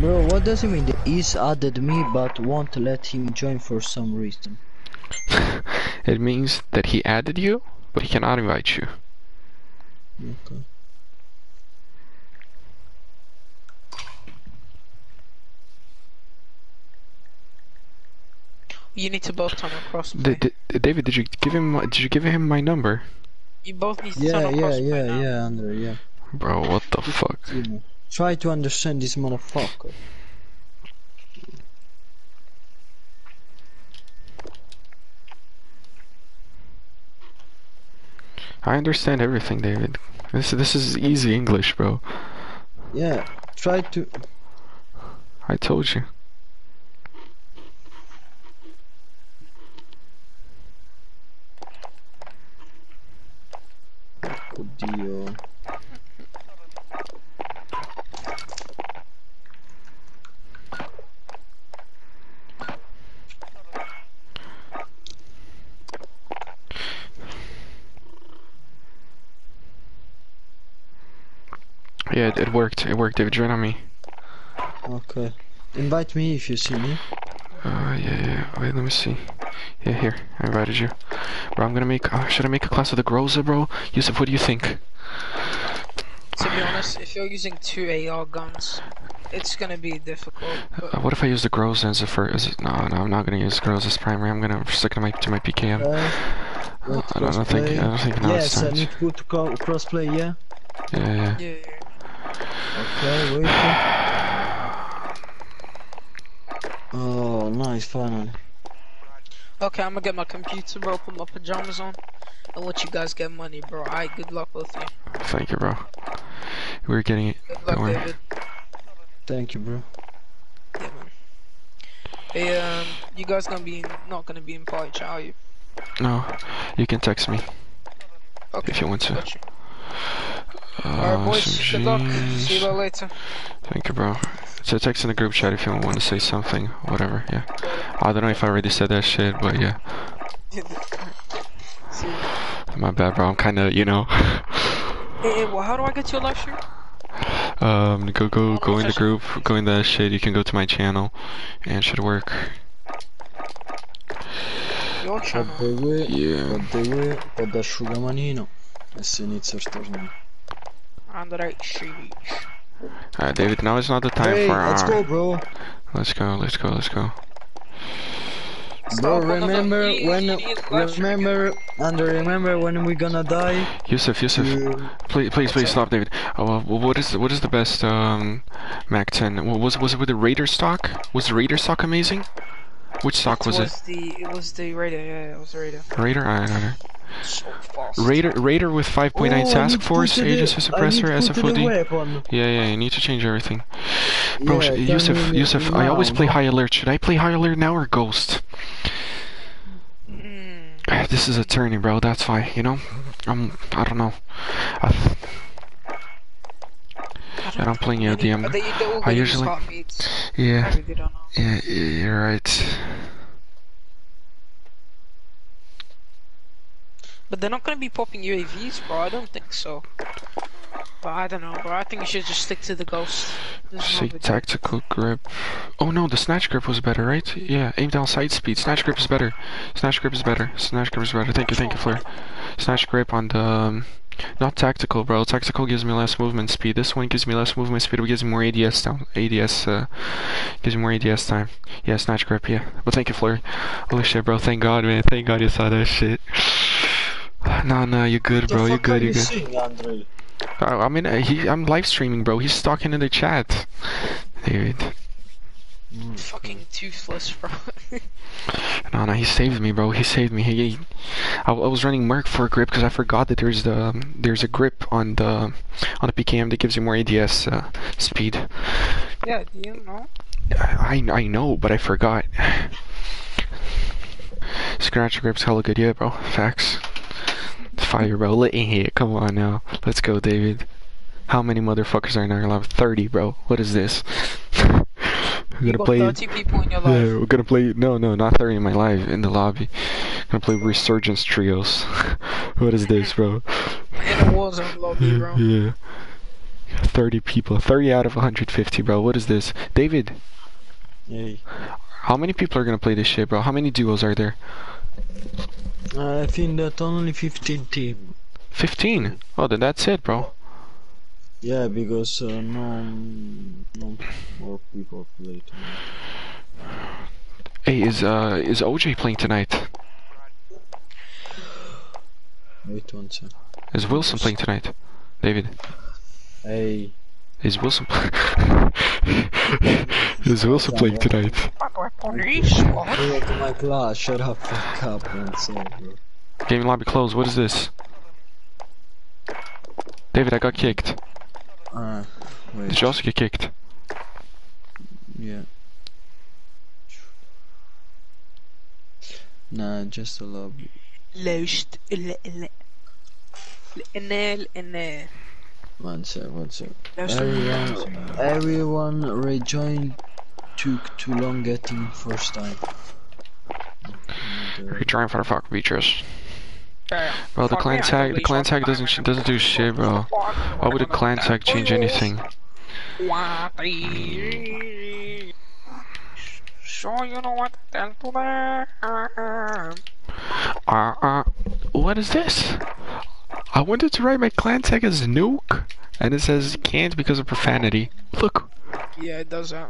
Bro, what does it mean? The is added me but won't let him join for some reason. it means that he added you, but he cannot invite you. Okay. You need to both turn across. D D David, did you give him? my- Did you give him my number? You both need to Yeah, turn yeah, across. yeah, yeah, Andre, yeah. Bro, what the fuck? Try to understand this motherfucker. I understand everything, David. This this is easy English, bro. Yeah, try to. I told you. Oddio. Yeah, it, it worked. It worked, David. Join on me. Okay. Invite me if you see me. Uh, yeah, yeah. Wait, let me see. Yeah, here. I invited you. Bro, I'm gonna make. Uh, should I make a class of the Groza, bro? Yusuf, what do you think? To be honest, if you're using two AR guns, it's gonna be difficult. But Uh, what if I use the Groza as a first? No, no, I'm not gonna use Groza as primary. I'm gonna stick to my to my PKM. Uh, I don't, I don't think. I don't think now it's Yes, I need to go to crossplay, yeah? Yeah, yeah. yeah, yeah. Okay, wait. Oh, nice, finally. Okay, I'm gonna get my computer, bro. Put my pajamas on, and let you guys get money, bro. Alright, good luck both you. Thank you, bro. We're getting it. Good Don't luck, worry. David. Thank you, bro. Yeah, man. Hey, um, you guys gonna be not gonna be in party chat, are you? No, you can text me Okay. if you want to. Got you. Uh, Alright, boys. Good luck. See you later. Thank you, bro. So text in the group chat if you want to say something, whatever. Yeah. I don't know if I already said that shit, but yeah. See you. My bad, bro. I'm kind of, you know. Hey, hey, well, how do I get your live stream? um, go, go, go in the group, go in that shit. You can go to my channel, and it should work. Your channel. Poddegui, Yeah. Poddegui, pod asciugamanino. E si inizia sto torneo. Andrei Shiric. Alright, David. Now is not the time Hey, for. let's uh, go, bro. Let's go. Let's go. Let's go. Bro, remember when, idiot live stream again. remember, and remember when we gonna die? Yusuf, Yusuf, You- please, please, please stop, David. Oh, uh, what is what is the best um, Mac 10? Was was it with the Raider stock? Was the Raider stock amazing? Which stock was it? the it was the Raider, yeah, it was the Raider. Raider? I don't. So. Raider, Raider with 5.9 Oh, task force, put the- Aegis I suppressor, to put the SFOD. Yeah, yeah, you need to change everything. Bro, Yeah, sh- tell Yusuf, me Yusuf, I now, always play high alert. Should I play high alert now or ghost? Mm, This is a turning, bro. That's why, you know. I'm, I don't know. I, I I'm playing you a They- DM. They, they all I usually- yeah, Maybe they don't know. yeah, yeah, you're right. But they're not gonna be popping UAVs, bro. I don't think so. But I don't know, bro. I think you should just stick to the ghost. There's Say tactical grip. Oh no, the snatch grip was better, right? Yeah, aim down side speed. Snatch grip is better. Snatch grip is better. Snatch grip is better. Thank you, thank you, Flare. Snatch grip on the. Um, not tactical, bro. Tactical gives me less movement speed. This one gives me less movement speed, but gives me more ADS down. ADS, uh, gives me more ADS time. Yeah, snatch grip, yeah. But thank you, Flare. Holy shit, bro. Thank God, man. Thank God you saw that shit. Nah, nah, you're good, bro. You fuck good, you're you good. I, I mean, uh, he, I'm live streaming, bro. He's talking in the chat. Dude. Fucking toothless, bro. No, no, he saved me, bro. He saved me. He, he I, I was running Merc Foregrip because I forgot that there's the um, there's a grip on the on the PKM that gives you more ADS uh, speed. yeah, do you know? I I know, but I forgot. Snatch grip's hella good, yeah, bro. Facts. Fire, bro. Lit in here. Come on now. Let's go, David. How many motherfuckers are in our live? 30, bro. What is this? We're gonna play. 30 people in your Yeah, we're gonna play. No, no, not 30 in my life. in the lobby. Gonna play Resurgence Trios. what is this, bro? In a Warzone lobby, bro. yeah. 30 people. 30 out of 150, bro. What is this? David, Hey. how many people are gonna play this shit, bro? How many duos are there? I think that only 15 team. 15. Oh, then that's it, bro. Yeah, because uh, no, no more people play tonight. Hey, is uh is OJ playing tonight? Wait one second. Is Wilson playing tonight? David, Hey. is Wilson is Wilson playing tonight? Police? What? Go to my class. Shut up. Fuck up. Second, bro. Gaming lobby closed. What is this? David, I got kicked. Uh, wait. Did you also get kicked? Yeah. Nah, just a lobby. Luist. NL en One sec, one sec. luister. Everyone, everyone rejoin took too long getting first time. And, trying for the fuck beaches. Bro, the clan tag, the clan tag doesn't doesn't do shit, bro. Why would a clan tag change anything? So you know what to them. Uh, uh, what is this? I wanted to write my clan tag as nuke, and it says can't because of profanity. Look, Yeah, it does that.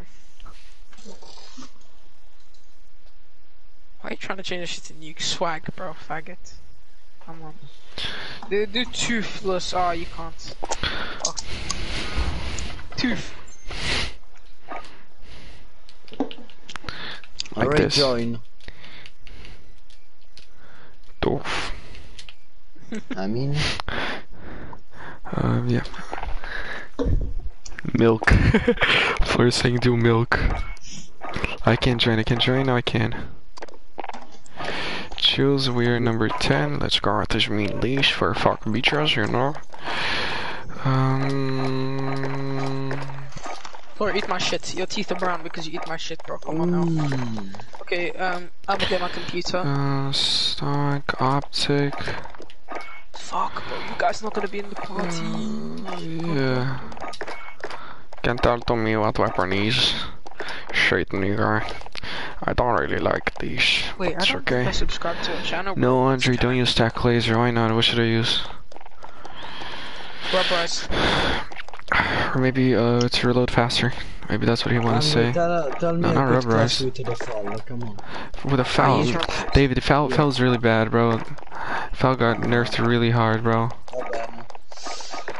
Why are you trying to change this shit to nuke swag, bro? Faggot. Come on. Do, do toothless. Oh, you can't. Fuck. Tooth. I like this. rejoin. Doof. I mean, Um, yeah. Milk. Fleur saying do milk. I can't join, I can join, now I can. Choose we're number 10. Let's go this mean leash for fucking beaches, you know. Um, Flora, eat my shit. Your teeth are brown because you eat my shit, bro. Come on now. mm, Okay, um, I'm gonna get my computer. uh, stock, optic. Fuck, bro. You guys not gonna be in the party. Yeah. Can't tell to me what weapon is. Shit, nigga. I don't really like these. Wait, I it's don't okay. I subscribe to a channel. No, Andre, don't use stack laser. Why not? What should I use? Rubberized. Or maybe uh, to reload faster. Maybe that's what he wanted to say. Tell, tell me No, not good class rubberized. with the foul. Come on. With a foul. David, the foul, foul's really bad, bro. Foul got nerfed really hard, bro. Not bad,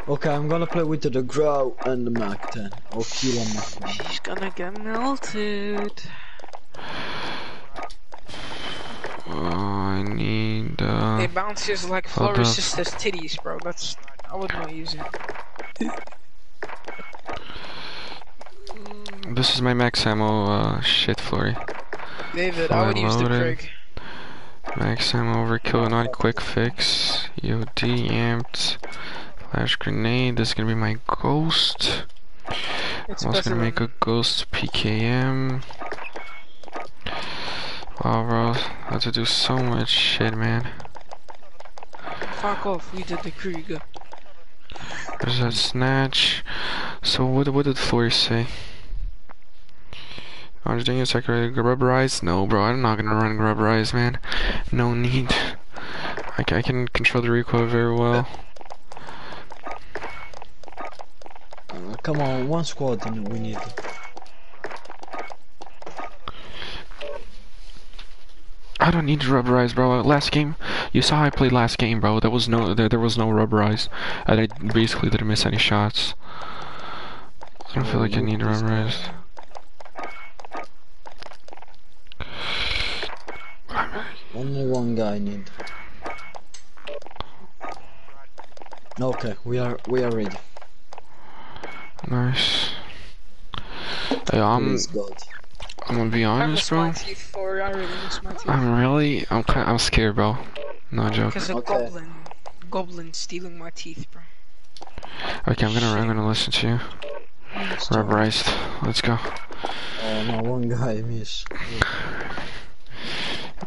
no. Okay, I'm gonna play with the Grow and the Mac 10. Or kill on Mac 10. She's gonna get melted. Oh, I need uh. Hey, bouncy is like up. sister's titties, bro. That's I would not use it. This is my max ammo uh shit, Flory. David, I would use the loaded. Krig. Max ammo overkill, not quick fix. EOD amped. Flash grenade. This is gonna be my ghost. It's I'm also gonna make a ghost PKM. Wow, bro, I have to do so much shit, man. fuck off. We did the Krieger. There's that snatch. So what? What did Flory say? I'm just doing a secondary second rubberized. No, bro, I'm not gonna run rubberized, man. No need. I, I can control the recoil very well. Uh, come on, one squad and we need. I don't need to rubberize, bro. Uh, last game, you saw how I played last game, bro. There was no, there, there was no rubberize, and I basically didn't miss any shots. I don't feel like I need to rubberize. Only one guy need. Okay, we are we are ready. Nice. Hey, I'm, Please God. I'm gonna be I honest, miss bro. I really miss my teeth. I'm really, I'm kind, I'm scared, bro. No joke. Because a Okay. goblin, goblin stealing my teeth, bro. Okay, I'm gonna, I'm gonna listen to you. Rubberized. Let's go, Oh no, one guy miss.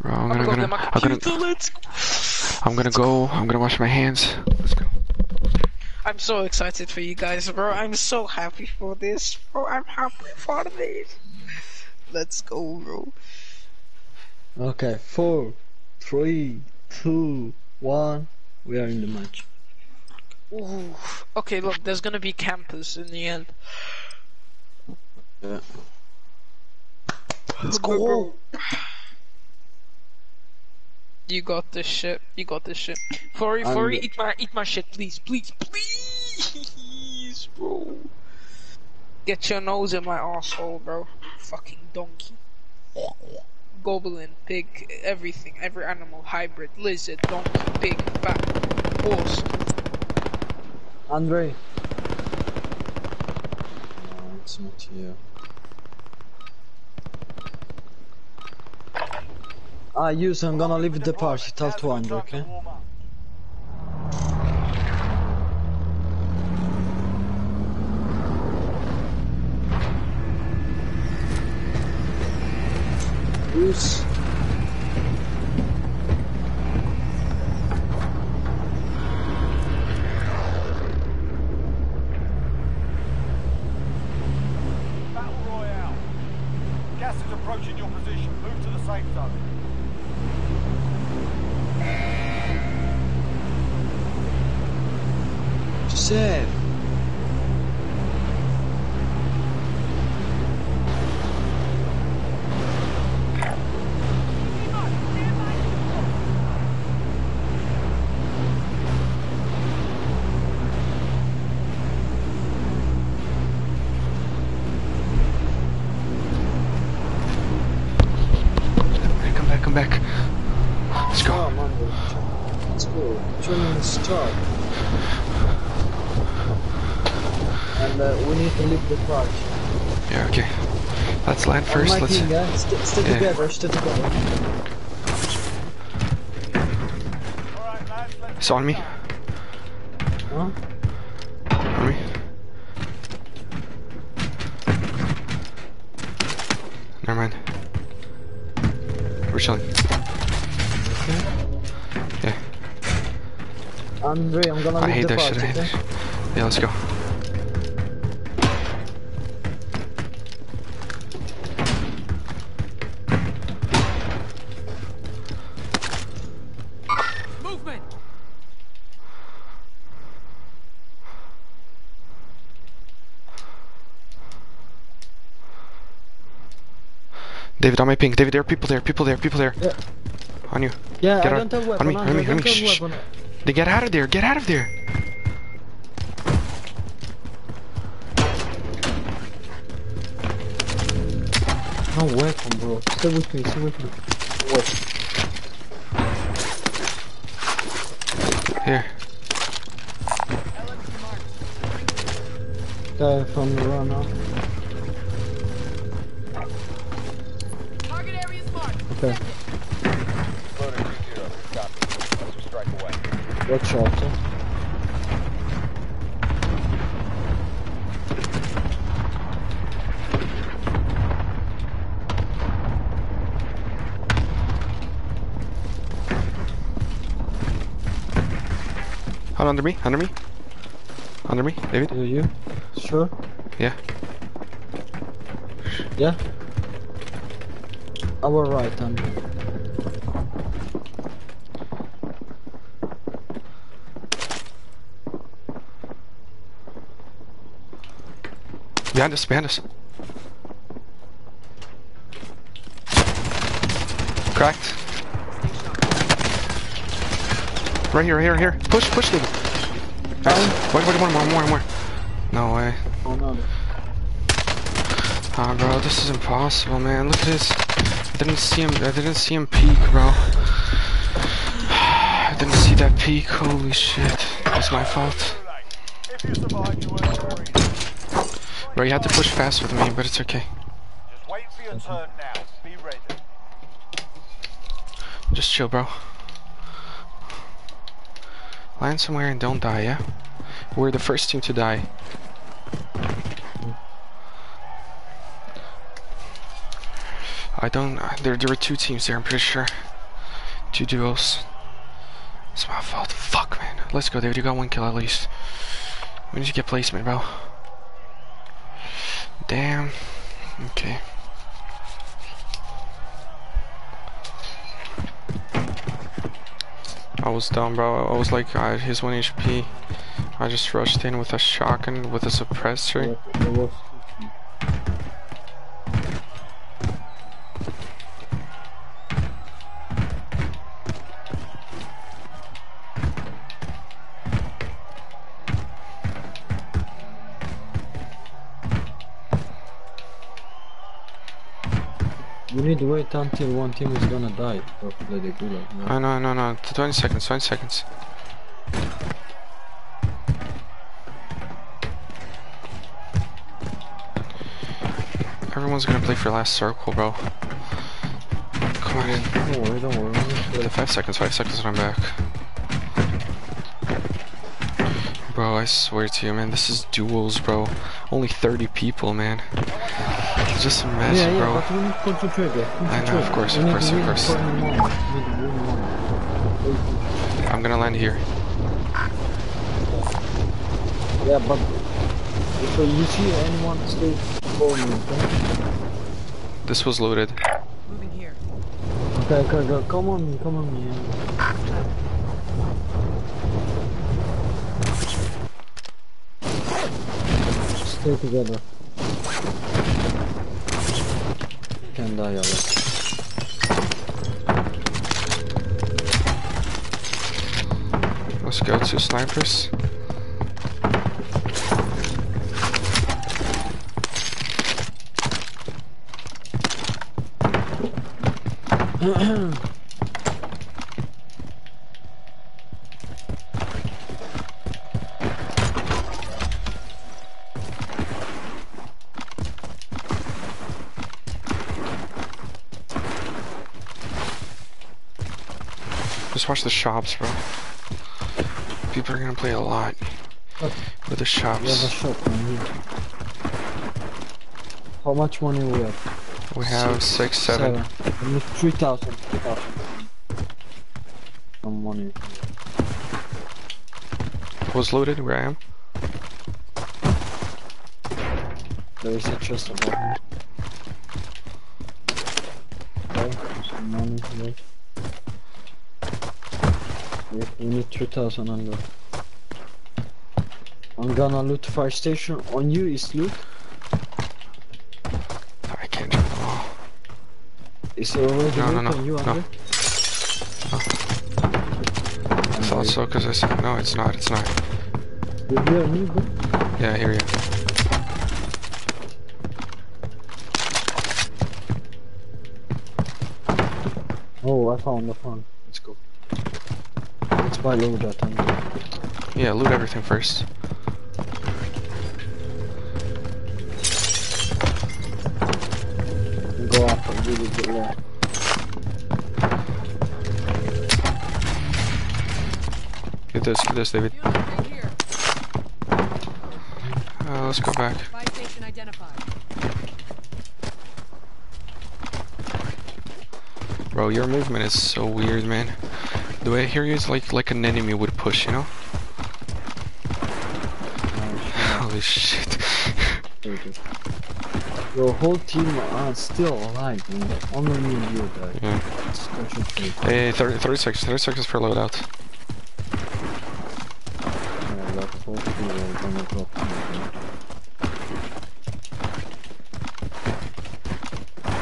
bro. I'm I'm gonna, gonna gonna, I'm gonna, computer. Let's go. I'm gonna go. I'm gonna wash my hands. Let's go. I'm so excited for you guys, bro. I'm so happy for this, bro. I'm happy for this. Let's go, bro. Okay, four, three, two, one. We are in the match. Ooh. Okay, look, there's gonna be campus in the end. Yeah. Let's go. You got this shit. You got this shit. Flurry, the- eat my, eat my shit, please, please, please, bro. Get your nose in my asshole, bro. Fucking donkey. Goblin, pig, everything, every animal, hybrid, lizard, donkey, pig, bat, horse. Andre. No, it's not you. Ah, use. I'm gonna leave the party. Tell to Andre, okay? Use. Battle Royale. Gas is approaching your position. Move to the safe zone. Save. Hey, come back, come back. Let's go. Come, Andre. Let's go. Training start. And uh, we need to leave the party. Yeah, okay. Let's land On Let's. team, yeah? Stay Yeah. together, stay together. All right, lads, It's on me. Huh? On me. Never mind. We're chilling. Yeah. Andre, I'm gonna I hate the that shit. I hate okay? that shit. Yeah, let's go. David, on my ping. David, there are people there, people there, people there. Yeah. On you. Yeah, Get I out. don't have On weapon, me, on me, on me. Shh, shh. They get out of there, get out of there. No weapon, bro. Stay with me, stay with me. Wait. Here. Guy from the run now. Okay, Loader 3-0. Copy. Let's strike away. watch out. huh? Hold under me, under me. Under me, David. Do you? Sure? Yeah. Yeah? Our right, Andre. Behind us, behind us. Cracked. Right here, right here, right here. Push, push, David. Nice. Wait, wait, one more, one more, one more. No way. Oh no. Ah, bro, this is impossible, man. Look at this. I didn't see him. I didn't see him peek, bro. I didn't see that peek. Holy shit. It's my fault. If you survive, you earn three. Bro, you had to push fast with me, but it's okay. Just wait for your turn now. Be ready. Just chill, bro. Land somewhere and don't die, yeah? We're the first team to die. I don't. There, there were two teams there. I'm pretty sure. Two duos. It's my fault. Fuck, man. Let's go, dude. You got one kill at least. We need to get placement, bro. Damn. Okay. I was dumb, bro. I was like, I he's 1 HP. I just rushed in with a shotgun with a suppressor. You need to wait until one team is gonna die to play the gulag. no? No, no, no. 20 seconds, 20 seconds. Everyone's gonna play for last circle, bro. Come on. Don't worry, don't worry. play. Five seconds, five seconds and I'm back. Bro, I swear to you, man, this is duels, bro. Only 30 people, man. It's just a mess, yeah, yeah, bro. but we need to concentrate there. I know, of course, of course, of course. for the moment. We need to win one. I'm gonna land here. Yeah, but if you see anyone stay for me, okay? This was looted. Moving here. Okay, okay, okay, come on me, come on me. yeah. Stay together. Can die, Alex. Let's go to snipers. Just watch the shops, bro. People are gonna play a lot What? with the We have a shops. shop. How much money we have? We have six, seven. We need 3,000. 3,000. Some money. Was looted where I am. There is a chest above me. Okay, some money here. We, we need 3,000 under. Uh, I'm gonna loot fire station. On you is loot. I can't jump the wall. Is there already No, no, loot no, on you no. under? I thought so because I said no. It's not. It's not. You hear me, bro? Yeah, I hear you. Oh, I found the phone. Let's buy load that under. Yeah, loot everything first. go up and really get low. Get this. Get this, David. Field right here. Uh, let's go back. Buy station identified. Bro, your movement is so weird, man. The way I hear you is like like an enemy would push, you know? Holy shit. Your whole team are still alive, man. Only me and you died. Yeah. Hey, 30, 30 seconds. 30 seconds for loadout. Yeah, like four people are gonna drop.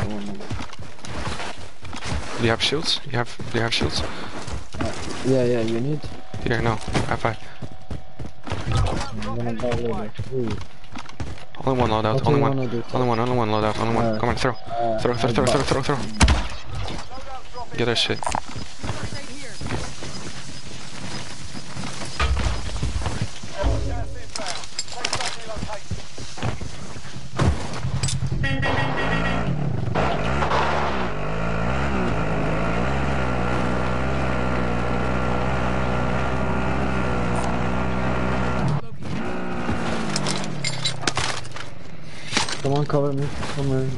No. Do you have shields? You have do you have shields? Yeah, yeah, you need. Here, no. I? I'm gonna buy later. Ooh. Only one loadout. Only one. Only one. Only one loadout. Only one. Come on, throw. Throw, throw, throw, throw, throw, throw. Get that shit. Field right here. Gas inbound. Safe zone relocated. Come on, cover me. Come on.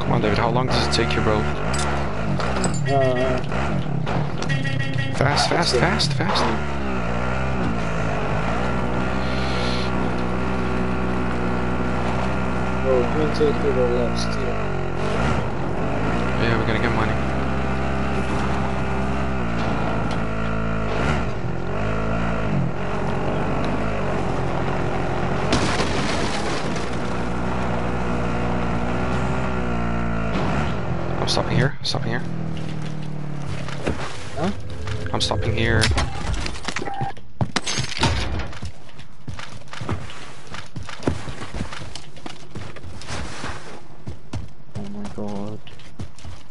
Come on, David. How long does it take you, bro? Uh, Fast, fast, fast, fast. Bro, don't take to the left still. Yeah, we're gonna get money. I'm stopping here. Stopping here. Huh? I'm stopping here. Oh my god.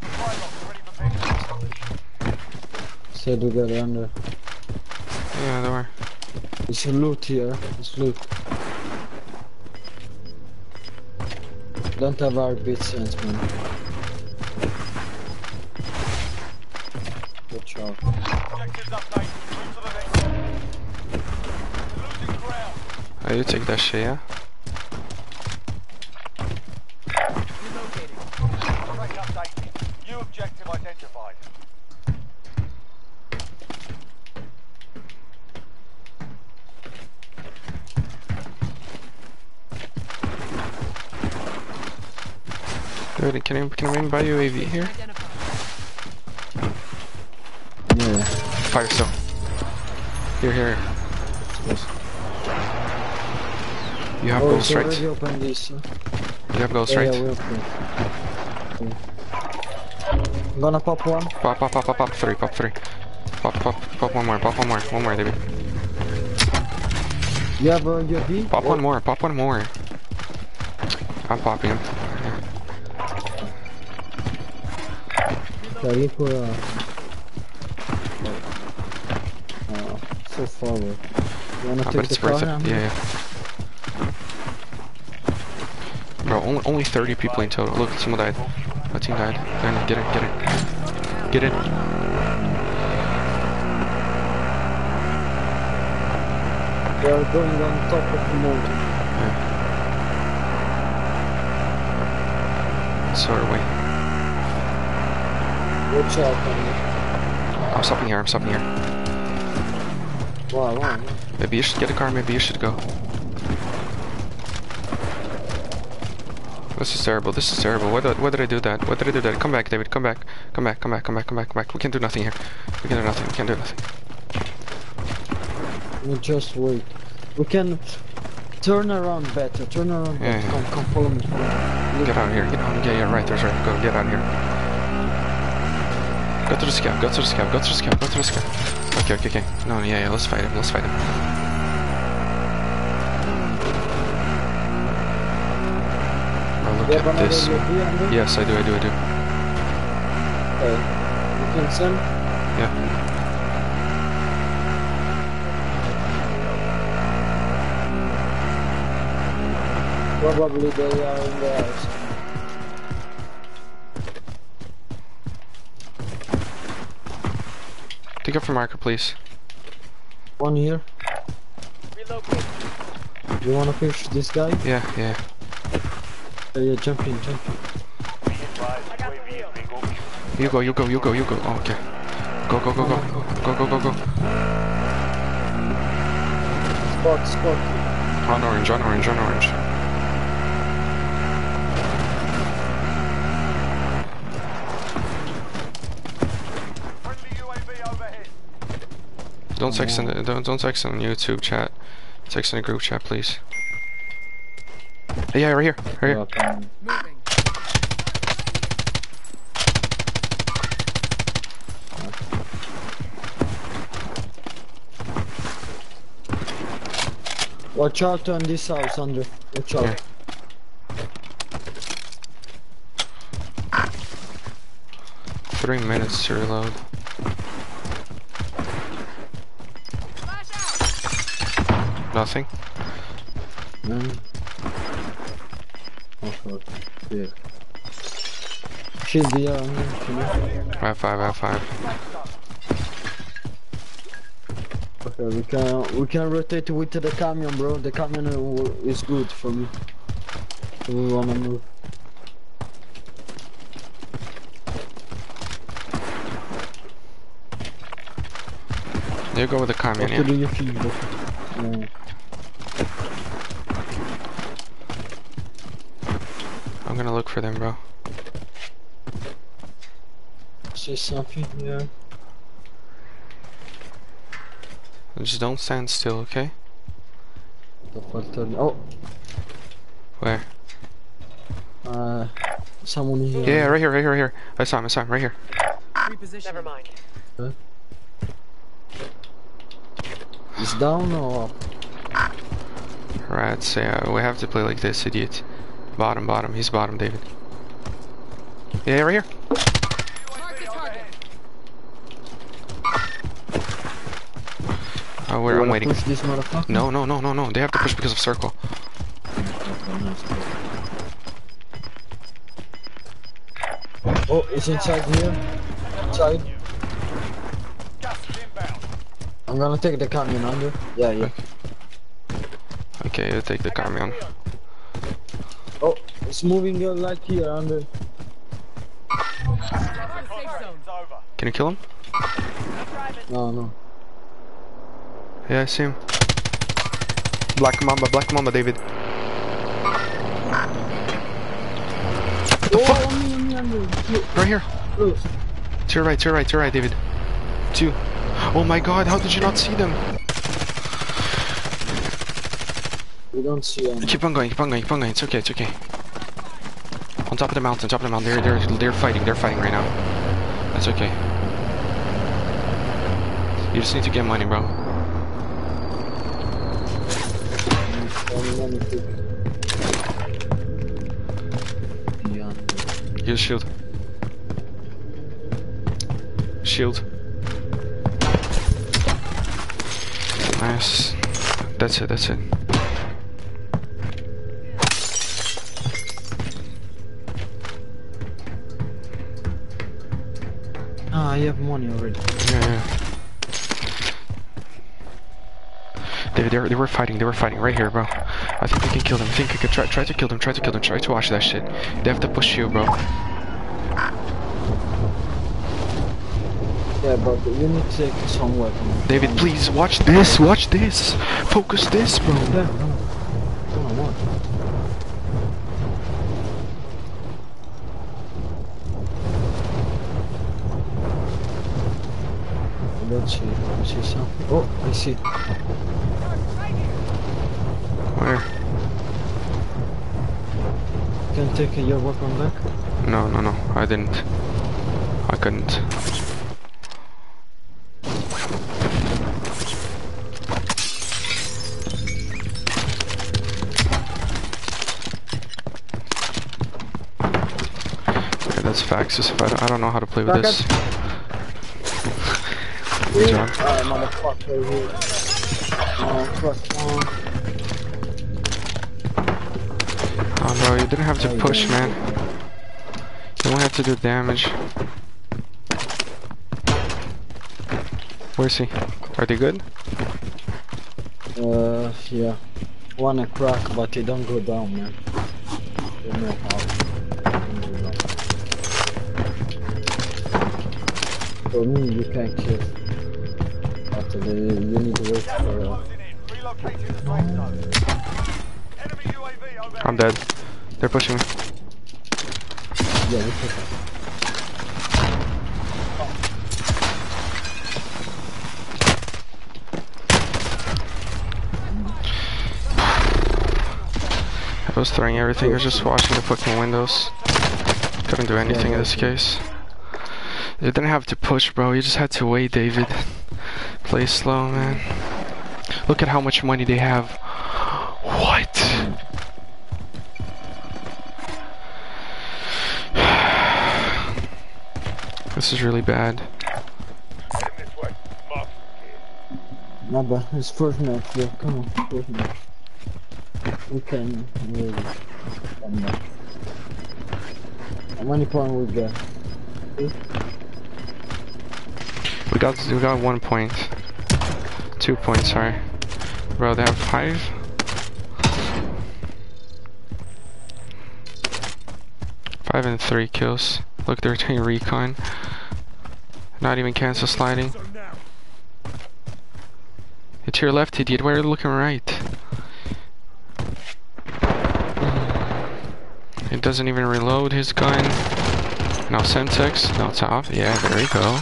Fire ready for pickup. Said we got under. Uh, yeah, don't worry. There's loot here. There's loot. Don't have our bit sense, man. Good job. Objectives updated. Move the next. We're. Oh, you take that shit, yeah? I, can I even you AV here? Yeah. Fire still. Here, here. Yes. You have Oh, ghost, right? open this. huh? You have ghost, Yeah, right? yeah. Okay. I'm gonna pop one. Pop, pop, pop, pop, pop, three, pop three. Pop, pop, pop one more, pop one more, one more, David. You have uh, a UAV? Pop one oh. more, pop one more. I'm popping him. Ready for uh, uh, so forward. You wanna I take the car? it. Yeah, yeah. Bro, only, only 30 people in total. Look, someone died. My team died. Get in, get in, get in. Get in. They are going on top of the mountain. Sort of way. Watch out, man. I'm stopping here, I'm stopping here. Wow, wow. Maybe you should get a car, maybe you should go. This is terrible, this is terrible. Why did, why did I do that? Why did I do that? Come back, David, come back. Come back, come back, come back, come back, come back. We can do nothing here. We can do nothing, we can do nothing. We just wait. We can turn around better. Turn around Yeah, better. yeah. Come, come, follow me. Follow me. Get out of here, get out. Yeah, yeah, right, there's right. Go, get out of here. Go to the scout, go to the scout, go to the scout, go to the scout. Okay, okay, okay. No, yeah, yeah, let's fight him, let's fight him. Look at this. Yes, I do, I do, I do. Okay. You can send? Yeah. Probably they are in the house. Take up for marker, please. One here. Relocate. You wanna push this guy? Yeah, yeah. Uh, yeah, jump in, jump in. Be advised, UAV is bingo. You go, you go, you go, you go. Oh, okay. Go, go, go, go. Go, go, go, go. Spot, spot. On orange, on orange, on orange. Don't text in the, don't, don't text in YouTube chat. Text in the group chat, please. Yeah, right here, right here. Moving. Watch out on this house, Andre. Watch out. Yeah. Three minutes to reload. Nothing. Man. Oh fuck. Yeah. Andre. Shield here. I have five, have five. Okay, we can we can rotate with the camion, bro. The camion uh, is good for me. We wanna move. You go with the camion, What do yeah. you feel? Yeah. Gonna look for them, bro. See something here? Just don't stand still, okay? Oh, Where? uh, someone here. Yeah, right here, right here, right here. I saw him, I saw him, right here. Reposition. Never mind. He's down or up? Right, so yeah, we have to play like this, idiot. Bottom, bottom, he's bottom, David. Yeah, right here. Oh, where I'm waiting. No, no, no, no, no. They have to push because of circle. Oh, it's inside here. Inside. Gas is inbound. I'm gonna take the camion under. Yeah, yeah. Okay, you take the camion. Oh, it's moving uh, like here under. Contracting's. Can you kill him? No, no. Yeah, I see him. Black Mamba, Black Mamba, David. oh, on me, on me, on me. Right here. Close. To your right, to your right, to your right, David. Two. Oh my god, how did you not see them? We don't see any. Keep on going, keep on going, keep on going. It's okay, it's okay. On top of the mountain, top of the mountain. They're, they're, they're fighting, they're fighting right now. That's okay. You just need to get money, bro. A shield. Shield. Nice. That's it, that's it. Ah, I have money already. Yeah, yeah. They, they, were, they were fighting, they were fighting right here, bro. I think we can kill them. I think I could try, try to kill them, try to kill them, try to watch that shit. They have to push you, bro. Yeah, but you need to take some weapon. David, please, watch this, watch this. Focus this, bro. Yeah, no. Don't know what. Let's see. I see something. Oh, I see. Where? Can I take your weapon back? No, no, no, I didn't. I couldn't. Okay, that's facts. Just if I, don't, know how to play with Back this. Good job. Alright, motherfucker. Oh, no, you didn't have to push, man. You only have to do damage. Where's he? Are they good? Uh, yeah. One a crack, but they don't go down, man. They know how. Don't go down. For me, you can't kill. After the, you need to wait for. Uh, Closing in. Relocating the safe zone. Enemy UAV overhead. I'm dead. They're pushing me. yeah, we took it. I was throwing everything. I was just watching the fucking windows. Couldn't do anything in this case. You didn't have to push, bro. You just had to wait, David. Play slow, man. Look at how much money they have. What? This is really bad. Not bad. It's first match, yeah. Come on, first match. We can really come back. How many points we got? We got we got one point. Two points, sorry. Bro, they have five. Five and three kills. Look, they're doing recon. Not even cancel sliding. It's your left, idiot. Why are you looking right? It doesn't even reload his gun. Now Semtex, now top. Yeah, there we go.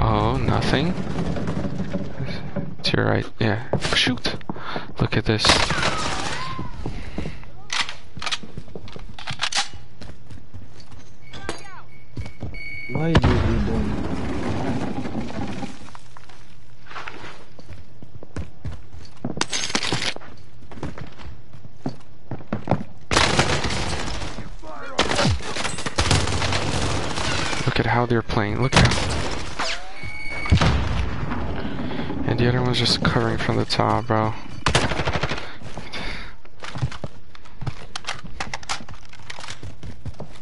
Oh, nothing. To your right. Yeah. Shoot. Look at this. Why did you do that? Look at how they're playing. Look at And the other one's just covering from the top, bro.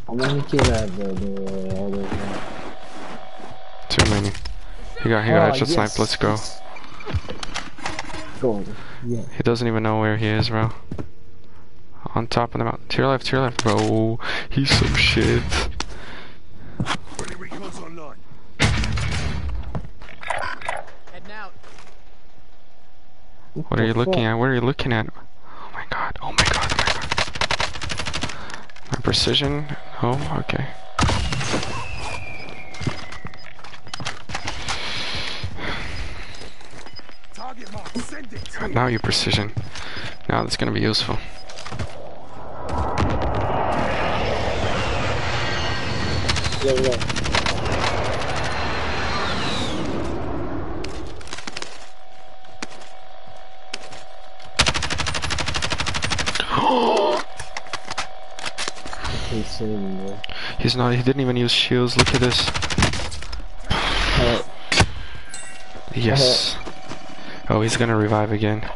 How many have the, the other one? Too many. He got he got Oh, headshot yes, sniped. Let's go. Go. Yeah. He doesn't even know where he is, bro. On top of the mountain. To your left, to your left, bro. He's some shit. What are you looking at? What are you looking at? Oh my god. Oh my god. Oh my god. My precision? Oh, okay. Target. Send it. God, now your precision. Now that's gonna be useful. Yeah, yeah. He's saving bro. He's not. He didn't even use shields. Look at this. Uh, Yes. Oh, he's gonna revive again.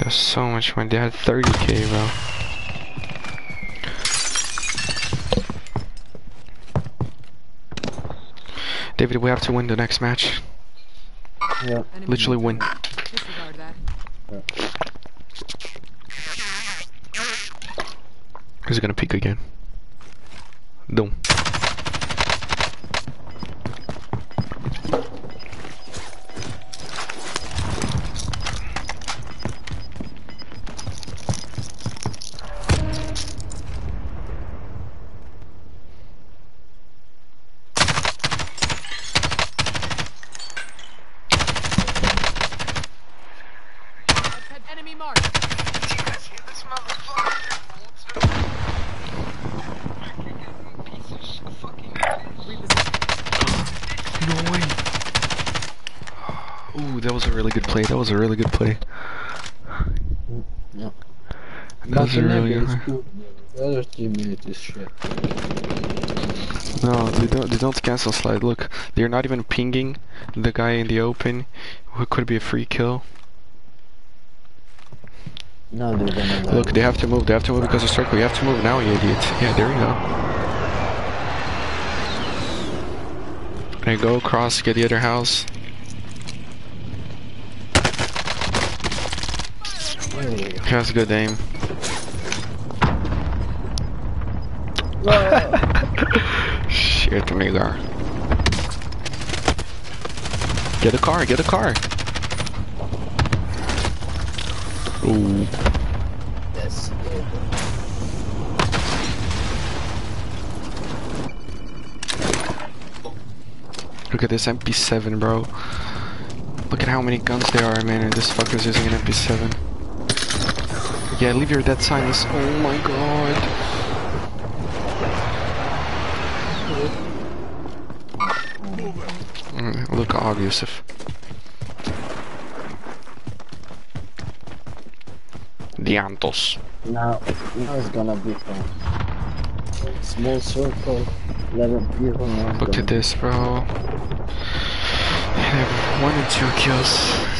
There's so much money. They had 30k, bro. David, we have to win the next match. yeah. Literally win. Disregard that. He's gonna peek again. dão a really good play. Yeah. That was a really Montenegro good. good. The other team unit is shit. No, they don't. They don't cancel slide. Look, they're not even pinging the guy in the open, who could be a free kill. No, they're gonna Look, they have to move. They have to move because of circle. You have to move now, you idiot. Yeah, there you go. You go. Cross. Get the other house. He has good aim. Shit, nigga. Get a car. Get a car. Ooh. Look at this MP7, bro. Look at how many guns there are, man, and this fucker's using an MP7. Yeah, leave your dead silence. Oh my god. Mm, look, Og Yusuf. Diantos. Now, now it's gonna be fun. Small circle, 11 people. now Look at this, bro. They have one and two kills.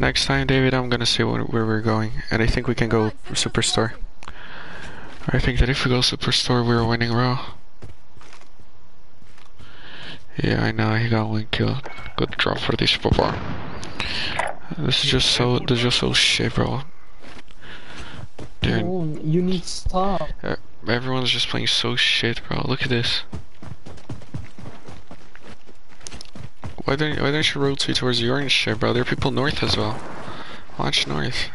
Next time, David, I'm gonna see where, where we're going, and I think we can go Superstore. I think that if we go Superstore, we're winning, bro. Yeah, I know, he got one kill. Good drop for this papa. This is just so, this is just so shit, bro. Dude, Oh, you need stop. uh, everyone's just playing so shit, bro. Look at this. Why don't why don't you rotate towards the orange ship, bro? There are people north as well. Watch north.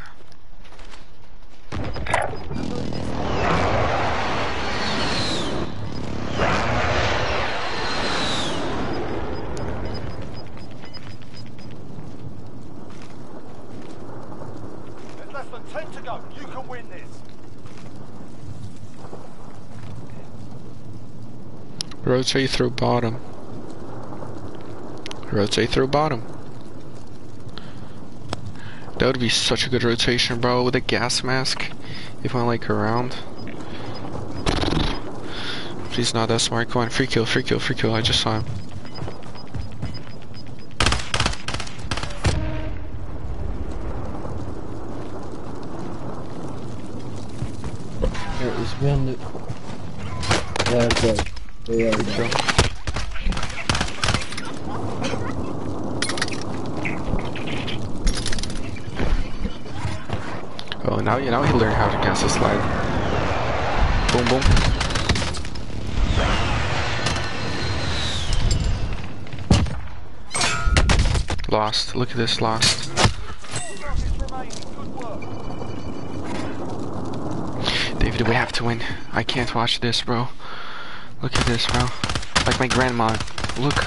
There's less than 10 to go. You can win this. Rotate through bottom. Rotate through bottom. That would be such a good rotation, bro, with a gas mask. If I like around. Please not that smart. Come on, free kill, free kill, free kill. I just saw him. Here, he's behind it. Yeah, okay. Yeah, Free yeah. kill. Oh, now you now he learned how to gas a slide. Boom, boom. Look at this, lost. Targets remaining. Good work. David, we have to win. I can't watch this, bro. Look at this, bro. Like my grandma. Look.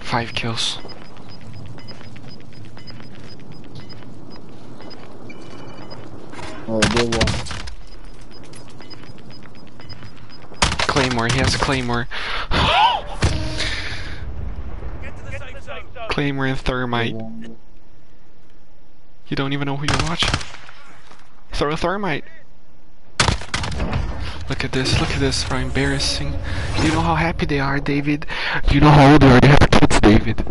Five kills. Oh, they won. Claymore, he has Claymore. Get to the safe zone. Claymore and Thermite. You don't even know who you're watching. Throw a Thermite. Look at this, look at this, how embarrassing. You know how happy they are, David. You know how old they are, they have kids, David.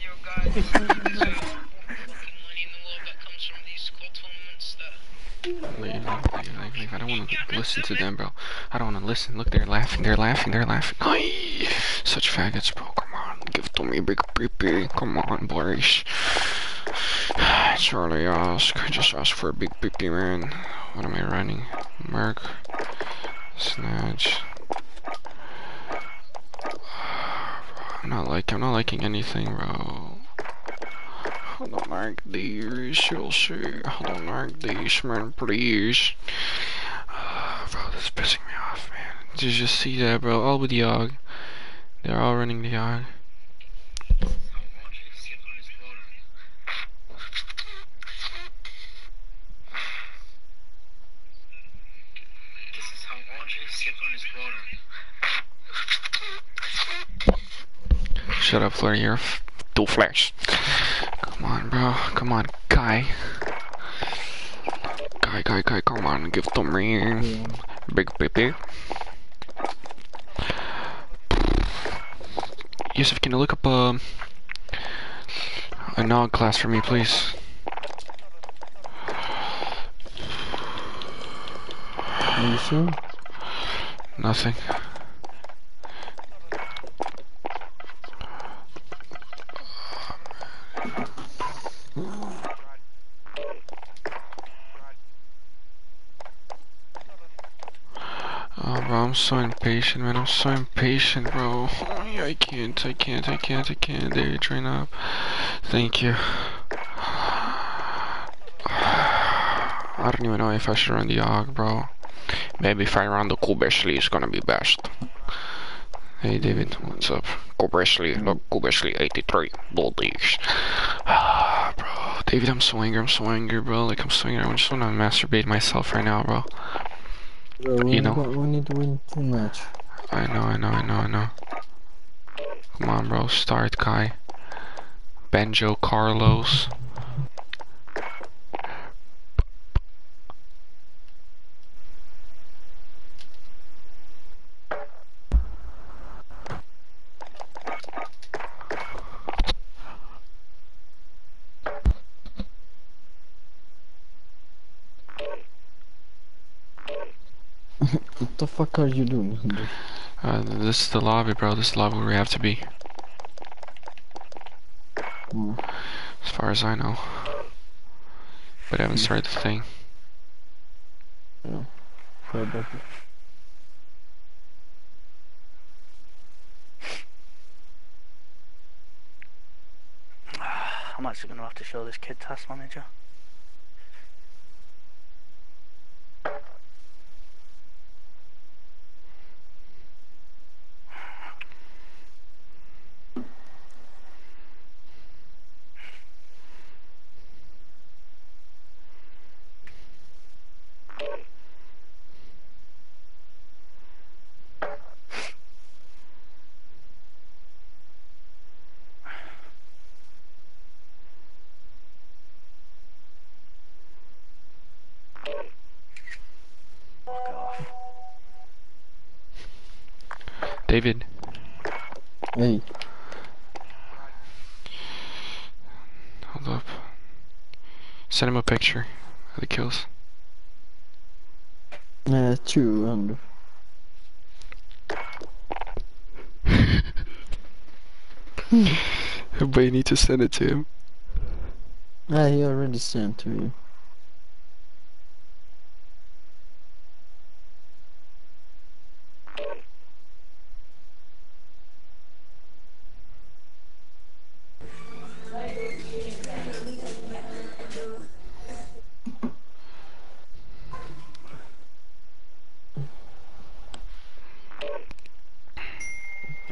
Yo guys, there's a fucking money in the world that comes from these squad tournaments that Leave, leave, leave, leave. I don't want to listen to them, bro. Listen. Look, they're laughing, they're laughing, they're laughing. Such faggots, bro. Come on, give to me, big peepee. Come on, boys. Charlie ask. I just ask for a big peepee, man. What am I running? Merc. Snatch. I'm not like I'm not liking anything, bro. I don't like these, you'll see. I don't like these, man, please. bro, this is pissing me off, man. Did you just see that, bro? All with the Yogg. They're all running the Yogg. this is how Andre skip on his brother. Shut up, Fleur, you're too flash. Come on, bro. Come on, guy. Guy, guy, guy, come on, give to me. Big baby. Yusuf, can you look up um, a nog class for me, please? Are you sure? Nothing. Oh, bro, I'm so impatient, man. I'm so impatient, bro. I can't, I can't, I can't, I can't. There, train up. Thank you. I don't even know if I should run the Yogg, bro. Maybe if I run the Kubeshli, it's gonna be best. Hey, David, what's up? Kubeshli, look, Kubeshli 83, bullies. Ah, bro. David, I'm so angry, I'm so angry, bro. Like, I'm so angry. I just wanna masturbate myself right now, bro. Bro, we, You know. got- we need to win too much. I know, I know, I know, I know. Come on, bro. Start, Kai. Benjo Carlos. What the fuck are you doing? Andrew? Uh, this is the lobby, bro. This is the lobby where we have to be. Oh, As far as I know. But I haven't started the thing. sorry about. I'm actually going to have to show this kid Task Manager. Fuck off. David, Hey, hold up. Send him a picture of the kills. uh, true, Andrew. But you need to send it to him. Ah, he already sent to you.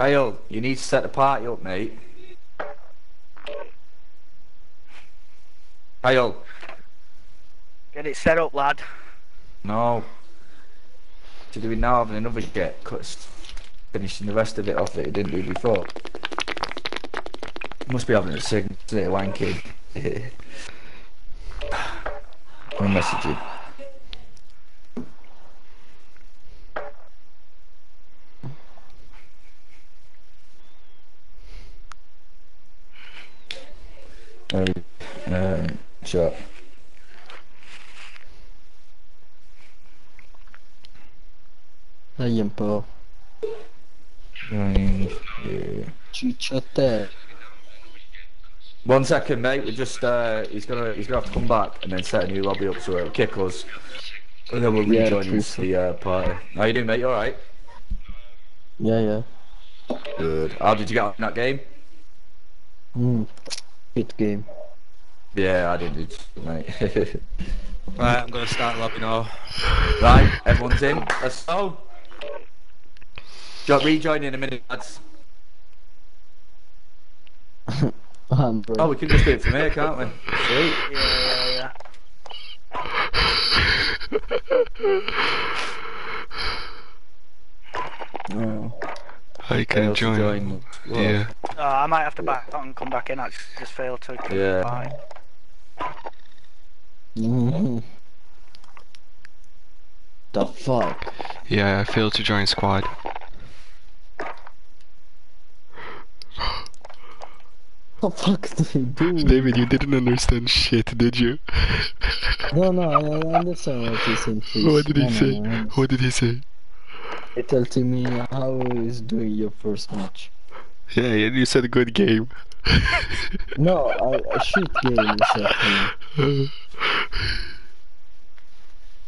Kyle, you need to set the party up, mate. Kyle, Get it set up, lad. no. To do it now having another jet, cause finishing the rest of it off that he didn't do before. Must be having a signal to wanky. I'm message you. Oh, um, sure. Dai un po'. Join, yeah. Cicciate. One second, mate. We just uh, he's gonna he's gonna have to come back and then set a new lobby up so it'll kick us, and then we'll Yeah, rejoin true, the uh, party. How you doing, mate? You all right? Yeah, yeah. Good. How did you get on in that game? Mm. Good game. Yeah, I did, it, mate. Right, I'm gonna start lobby now. right, everyone's in. Let's go. Jo- rejoin in a minute, lads. Andrew. Oh, we can just do it from here, can't we? Sweet. Yeah, yeah, Oh. I can join. join. Whoa. Yeah. yeah. Uh, I might have to back out and come back in. I just failed to. Yeah. Bye. hmm The fuck? Yeah, I failed to join squad. The fuck did he do? David, you didn't understand shit, did you? No, no, I understand what he's saying. please. What did he No, say? no, What did he say? He telling me how is doing your first match. Yeah, and you said good game. No, I, a shit game he said to me.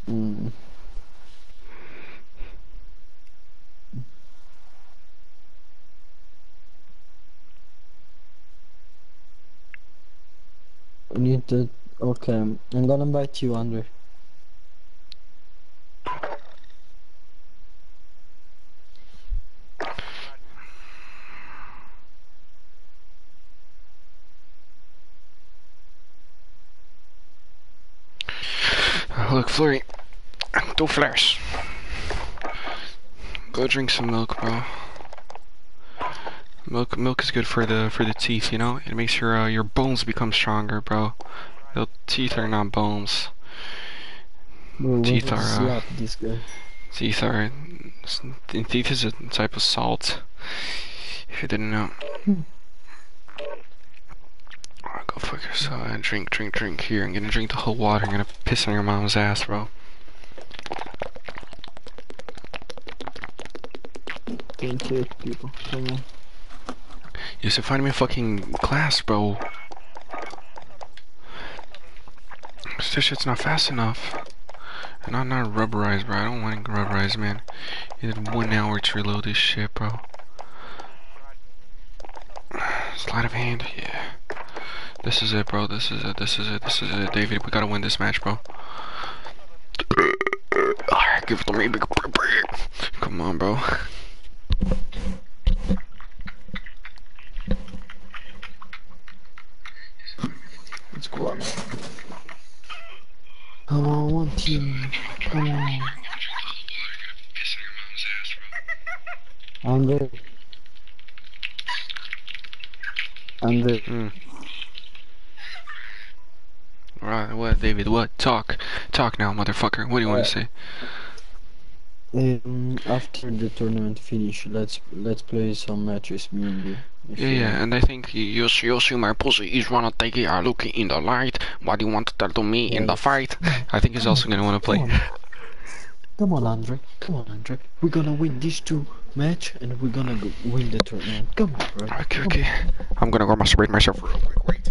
Mm. We need to. Okay, I'm gonna invite you. Oh, look, Flurry. Two flares. Go drink some milk, bro. Milk, milk is good for the for the teeth, you know. It makes your uh, your bones become stronger, bro. Your teeth are not bones. Bro, Teeth are, uh, this guy. Teeth are teeth is a type of salt. If you didn't know. Alright, go fuck yourself and drink, drink, drink. Here, I'm gonna drink the whole water. I'm gonna piss on your mom's ass, bro. 28 people. Come on. You should find me a fucking class, bro. This shit's not fast enough. And I'm not rubberized, bro. I don't want rubberized, man. You need one hour to reload this shit, bro. Sleight of hand, yeah. This is it, bro. This is it. This is it. This is it, David. We gotta win this match, bro. Alright, give it to me, Come on, bro. Let's go on. Come on, one team. Come on. I'm there. I'm there. Mm. Right, what, David? What? Talk. Talk now, motherfucker. What do you want to say? Um, after the tournament finish, let's let's play some matches, me and you. Yeah, yeah, and I think you, you see my pussy is wanna take a look in the light. What do you want to tell to me in the fight? I think he's also gonna wanna play. Come on. Come on, Andre. Come on, Andre. We're gonna win these two match, and we're gonna go win the tournament. Come on, bro. Okay, okay. I'm gonna go masturbate myself real quick, wait.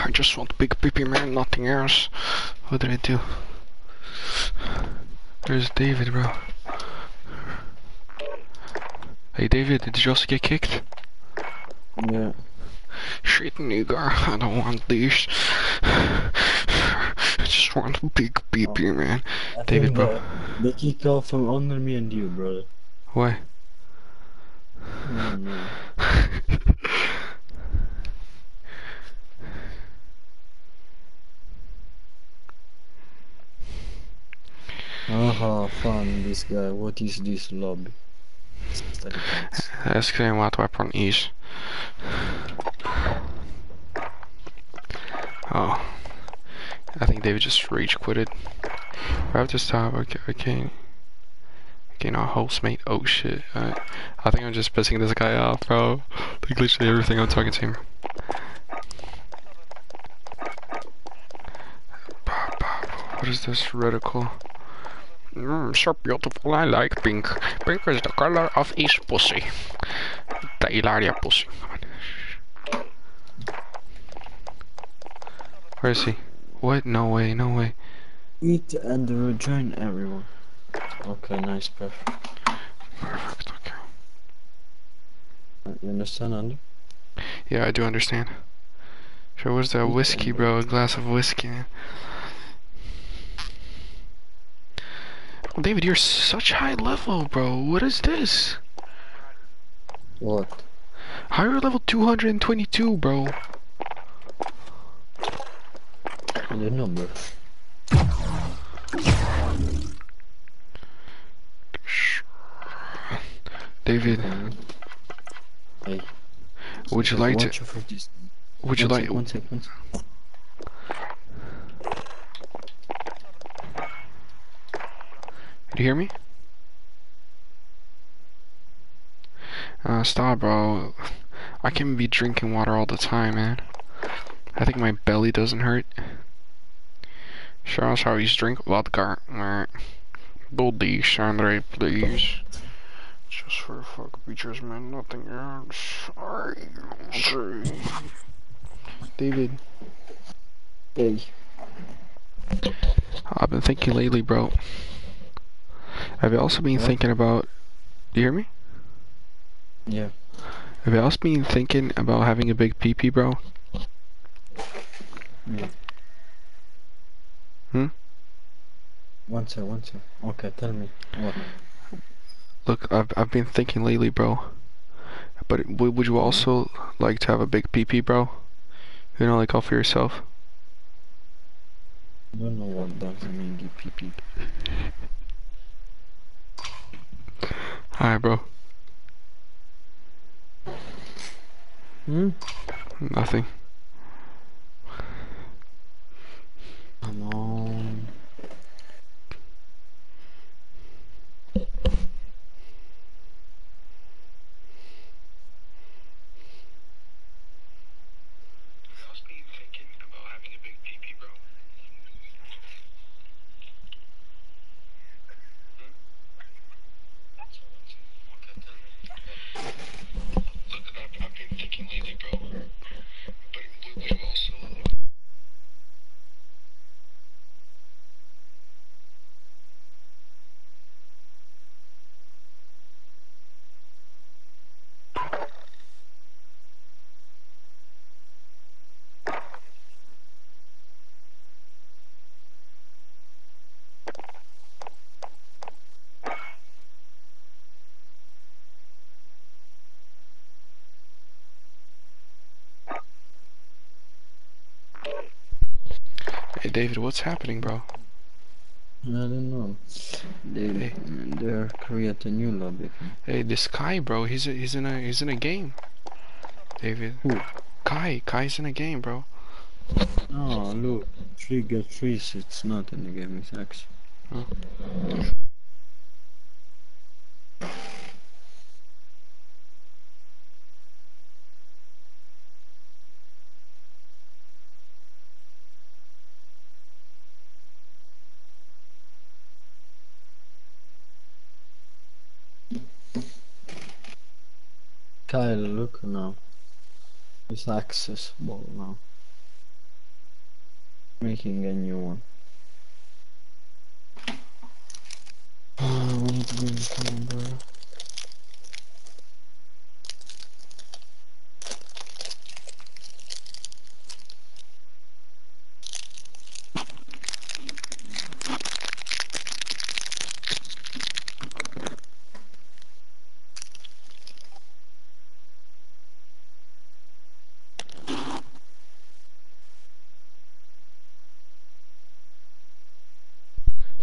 I just want big peepee man, nothing else. What did I do? There's David, bro. Hey David, did you also get kicked? Yeah. Shit, nigga, I don't want this. I just want a big oh. peepee, man. I David, bro. The, the kick off from under me and you, brother. Why? Oh, no. Oh, Aha, fun, this guy. What is this lobby? Explain what weapon is. Oh. I think David just rage quitted. I have to stop. Okay, okay. Okay, now hostmate. Oh shit. I think I'm just pissing this guy off, bro. Like literally everything I'm talking to him. What is this reticle? Mm, so beautiful, I like pink. Pink is the color of his pussy. The Ilaria pussy. Where is he? What? No way, no way. Eat and rejoin everyone. Okay, nice, perfect. Perfect, okay. You understand, Andrew? Yeah, I do understand. Sure, what's that whiskey, bro? A glass of whiskey. David, you're such high level, bro. What is this? What? Higher level 222, bro. The number. David, mm-hmm. Hey. would you like to? Would you like? one sec, one sec. Did you hear me? Uh, stop, bro. I can't be drinking water all the time, man. I think my belly doesn't hurt. Show us how you drink vodka. Body, Andre, please. Just for fuck creatures, man. Nothing else. I say. David, Hey, I've been thinking lately, bro. Have you also been What? thinking about? Do you hear me? yeah. Have you also been thinking about having a big PP, bro? Yeah. Hmm? One sec, one sec. Okay, tell me. What? Look, I've I've been thinking lately, bro. But would you also like to have a big PP, bro? You know, like all for yourself. I don't know what does mean GPP. Alright, bro. Hmm? Nothing. On. What's happening, bro? I don't know. They Hey. they're create a new lobby. Hey, this Kai, bro, he's a, he's in a he's in a game. David. Who? Kai, Kai's in a game, bro. Oh look, three get trees. It's not in the game. It's actually. Huh? Kyle, look now. It's accessible now. Making a new one. need to bring the number.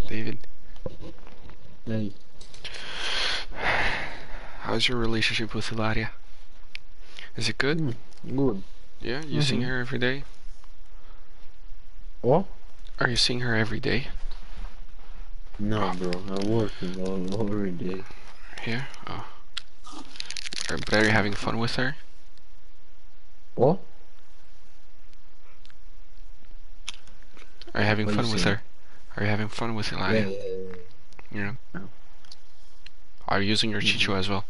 David, Hey, your relationship with Hilaria? Is it good? Hmm. good. Yeah, you seeing Mhm. her every day? What? Are you seeing her every day? No, bro. I'm working all every day. Yeah. Oh. Are, but are you having fun with her? What? Are you having What you fun with her? Are you having fun with Yeah, Hilaria? yeah, yeah. Yeah. No. Are you using your Chicho as well?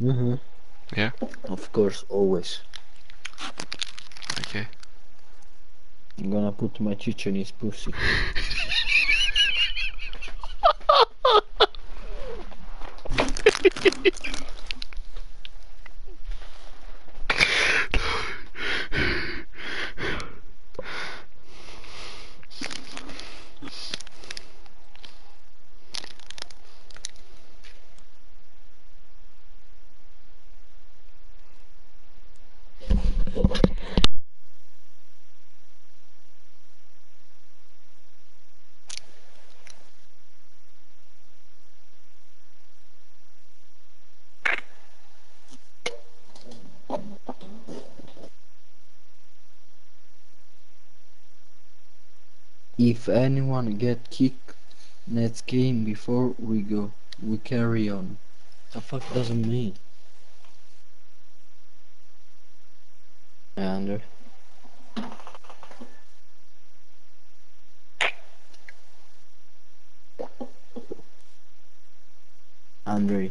Mm-hmm. Yeah? Of course, always. Okay. I'm gonna put my chicha in his pussy. If anyone get kicked next game before we go, we carry on. The fuck doesn't mean? Under. Andre.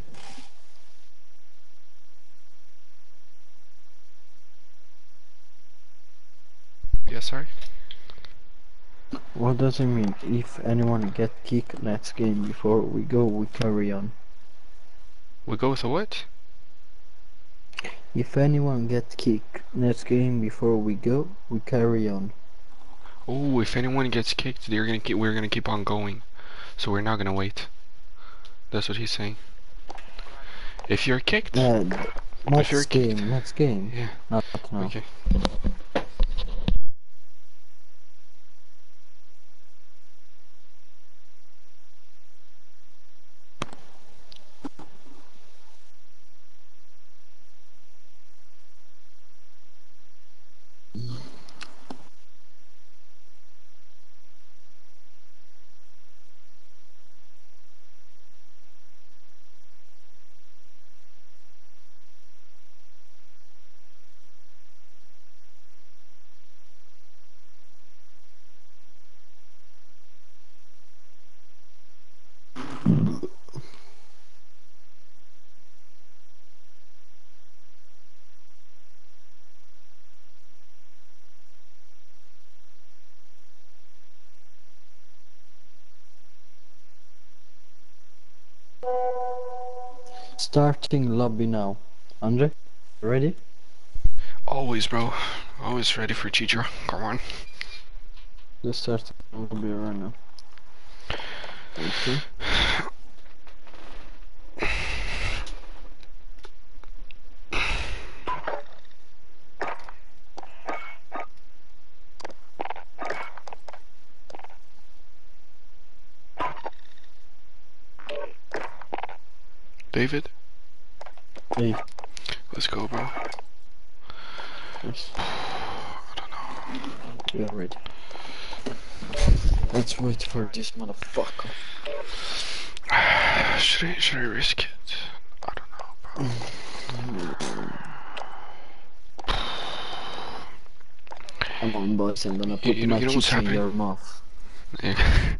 Yes, yeah, sorry. What does it mean? If anyone get kicked next game before we go, we carry on. We go with a what? If anyone get kicked next game before we go, we carry on. Oh, if anyone gets kicked, they're gonna keep. We're gonna keep on going, so we're not gonna wait. That's what he's saying. If you're kicked, Uh, next you're kicked- game, next game. yeah. Not now. Okay. Starting lobby now. Andre, ready? Always, bro. Always ready for Chidra. Come on. Just start lobby right now. Okay. David, Hey, let's go, bro. yes. We are ready. Let's wait for this motherfucker. Should I should I risk it? I don't know, bro. Come on, boys, I'm gonna put you know- my you know cheeks in your mouth. Yeah.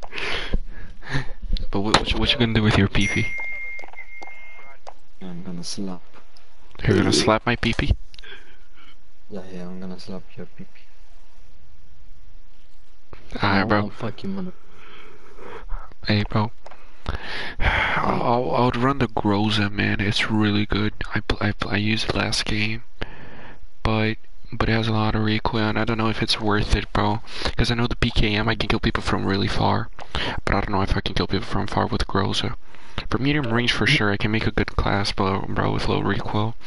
but what what you, what you gonna do with your PP? I'm gonna slap. You're gonna slap my PP? Yeah, yeah, I'm gonna slap your pee Alright, oh, bro. Fuck you, mother. Hey, bro. I'll, I'll run the Groza, man. It's really good. I, pl- I, I used it last game, but but it has a lot of recoil, and I don't know if it's worth it, bro. Because I know the PKM, I can kill people from really far, but I don't know if I can kill people from far with Groza. For medium range, for sure, I can make a good class, bro, bro with low recoil.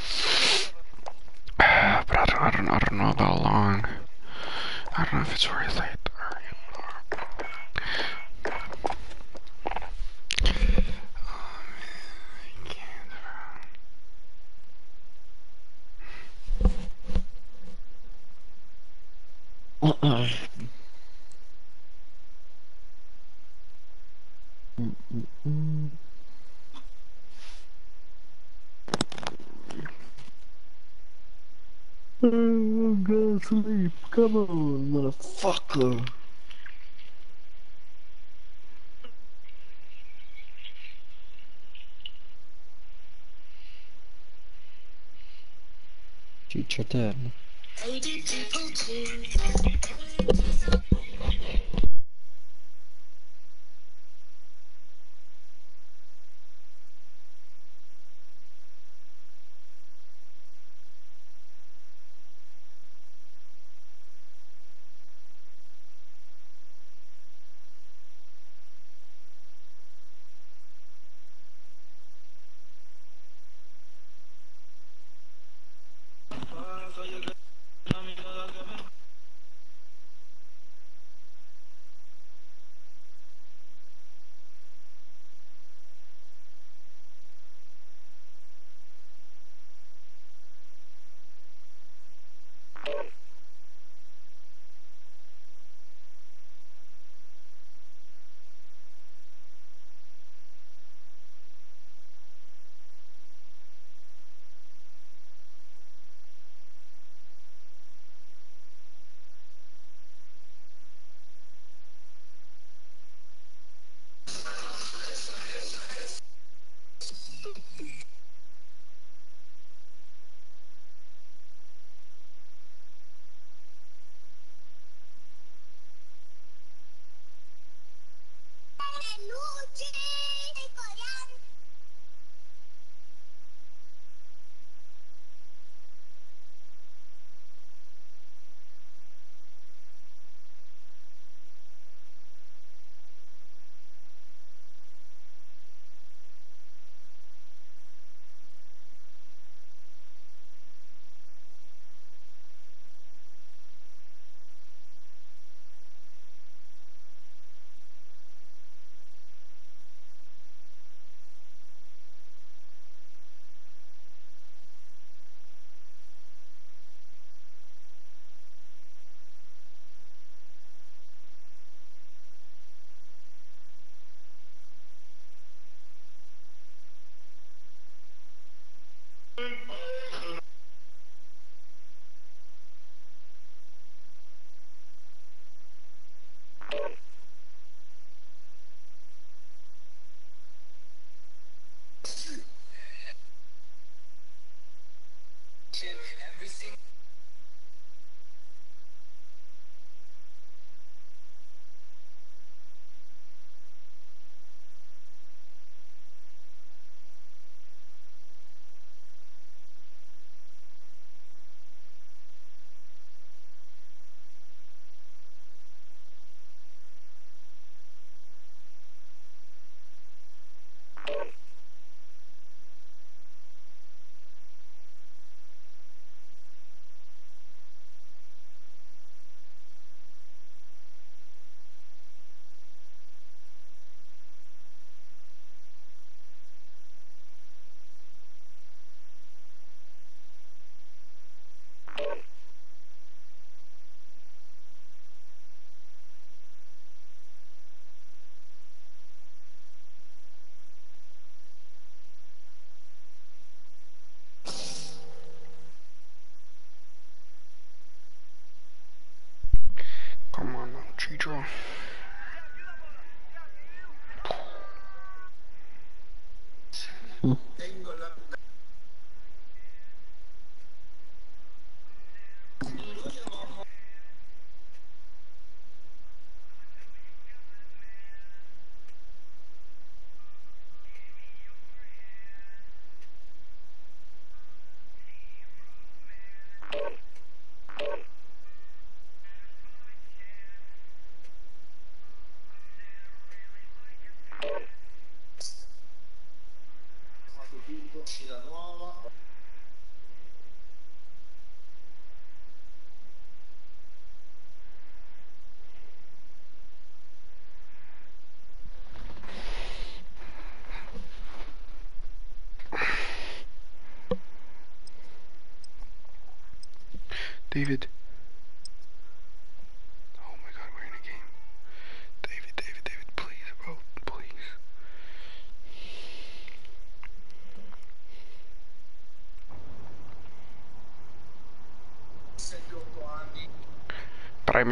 But I don't, I don't, I don't know about long. I don't know if it's worth it. I'm gonna sleep. Come on, motherfucker. Future 10.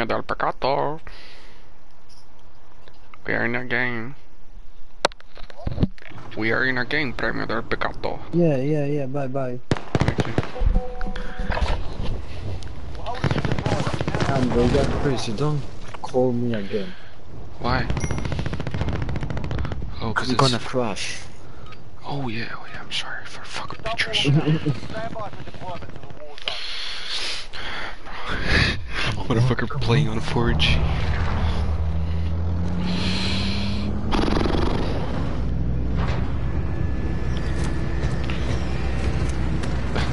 Del peccato. We are in a game. We are in a game, Premio del peccato. Yeah, yeah, yeah. Bye, bye. Thank you. Andrew, you're crazy. Don't call me again. Why? Oh, cause I'm it's... gonna crash. Oh yeah, oh yeah, I'm sorry for fucking pictures. Stand by for deployment to the war zone. Motherfucker playing on 4G.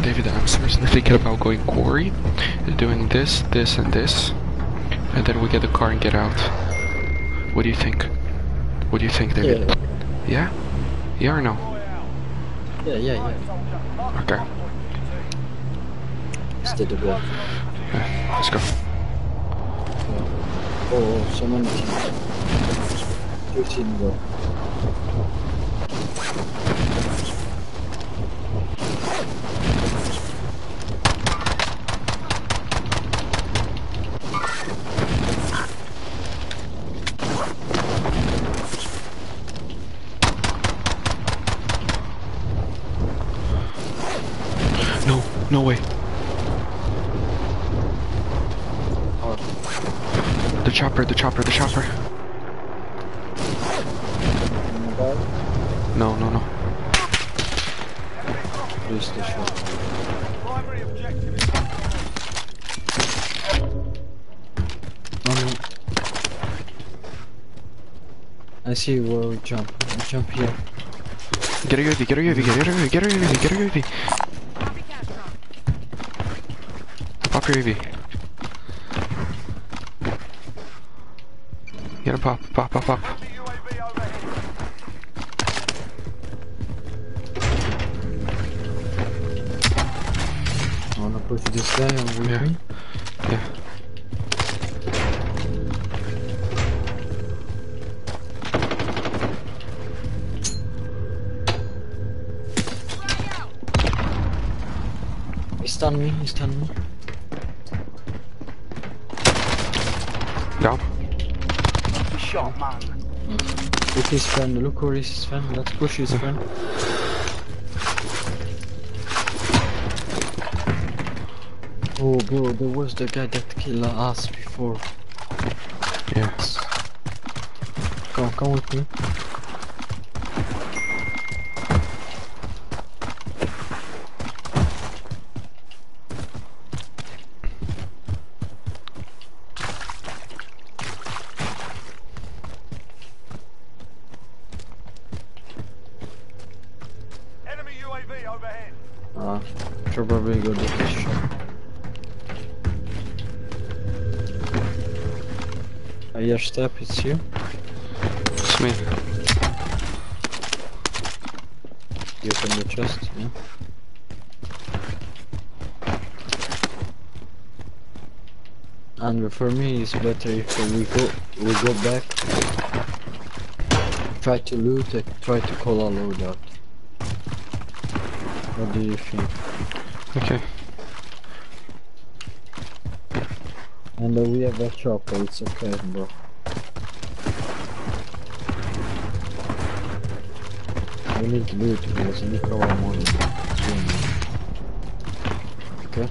David, I'm seriously thinking about going quarry, doing this, this, and this, and then we get the car and get out. What do you think? What do you think, David? Yeah, Yeah? Yeah or no? yeah, yeah, yeah. Okay, Stay the yeah, let's go. Oh, someone. 13 go. No, chopper, the chopper, the chopper. No, no, no. Where's the chopper? I see where we jump. Jump here. Get a UAV, get a UAV, get a UAV, get a UAV, get a UAV. Pop your UAV. The UAV overhead. I wanna push this guy with Yeah. me. Yeah. He stunned me, he stunned me. Down. He shot, man. Look his friend, look where is his friend. Let's push his friend. Oh bro, there was the guy that killed us before. Yes. Come, come with me. Step, it's you. It's me. You open the chest, yeah. And for me, it's better if we go we go back, try to loot it, try to call a loadout. What do you think? Okay. And uh, we have a chopper, it's okay, bro. We need to loot because look our money. It's really- Okay.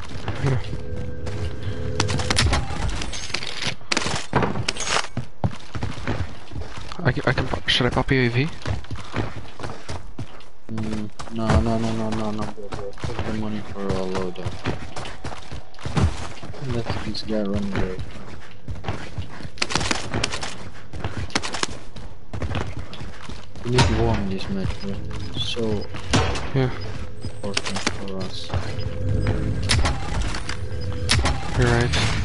I, can- I can. Should I pop UAV? Mm, no, no, no, no, no, no, bro, bro. Take the money for a loadout. Let this guy run away. We need to win this match. So Yeah. important for us. You're right.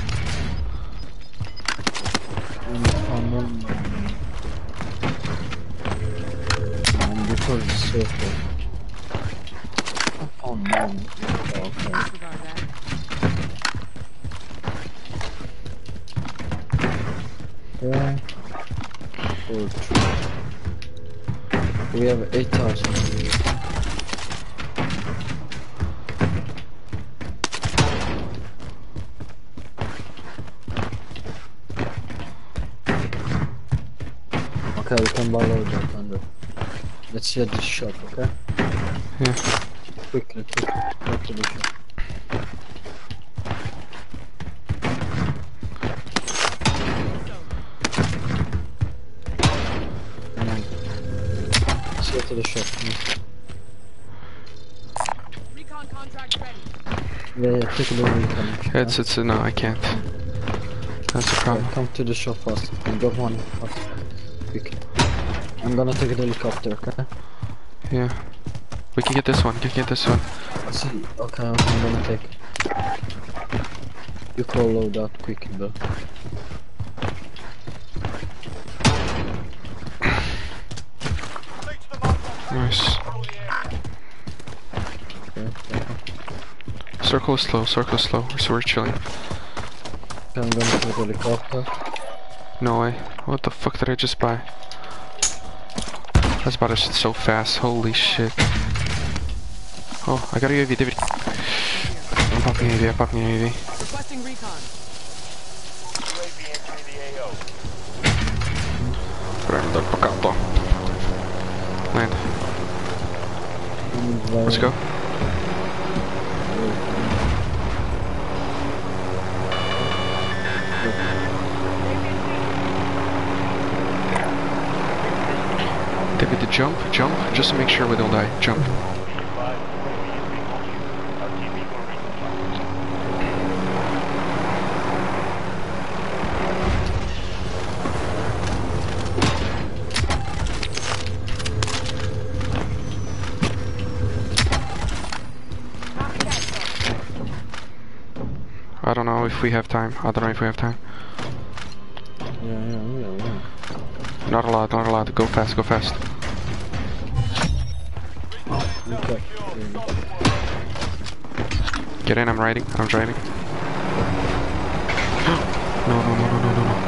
See at the shop, okay? Yeah. Quickly, quickly, go to the shop. Come. Let's get to the shop. Recon contract ready. Yeah, yeah, take a look recon. It's it's no, I can't. That's a Okay, problem. come to the shop fast. And drop money fast. I'm gonna take a helicopter, okay? Yeah. We can get this one. We can get this one. See, okay, I'm gonna take. You call load out quick, bro. Reach the mark on Nice. control the area. Okay, okay. Circle is slow. Circle is slow. So we're chilling. I'm gonna take a helicopter. No way. What the fuck did I just buy? That's about shit so fast. Holy shit. Oh, I got a UAV, David. I'm popping UAV. I'm popping UAV. Requesting recon. UAV entering the AO. Prendo il paccato. Land. Let's go. just to make sure we don't die. Jump. I don't know if we have time. I don't know if we have time. Yeah, yeah, yeah, yeah. Not a lot, not a lot. Go fast, go fast. Get in, I'm riding, I'm driving. No, no, no, no, no, no, no.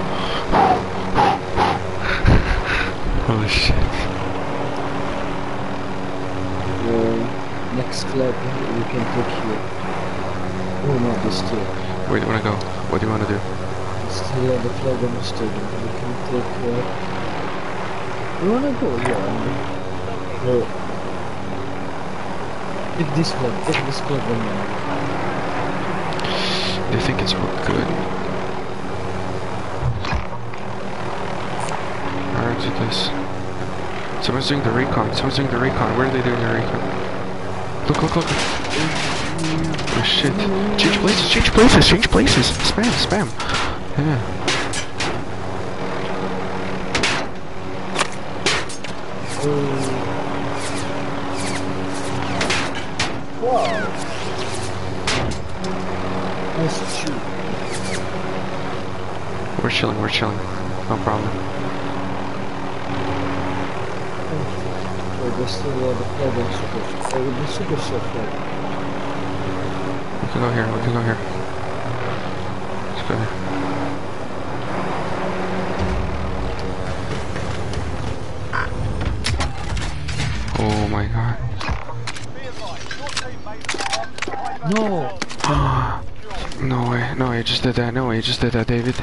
oh shit. Uh, next flag we can take here. Oh no, this two. Where do you wanna go? What do you wanna do? Still have the flag on the stadium. We can take. Uh, we wanna go, yeah. I mean, uh, take this flag. Take this flag on now. They think it's good. Alright, do this. Someone's doing the recon. Someone's doing the recon. Where are they doing the recon? Look, look, look. Oh shit. Change places, change places, change places. Spam, spam. Yeah. Wow. Chilling, we're chilling. No problem. They still have the flag on super. The super shot flag. We can go here, we can go here. Let's go here. Oh my god. Be advised, your teammates are marked as a high value No way, no way, you just did that. No way, you just did that, David.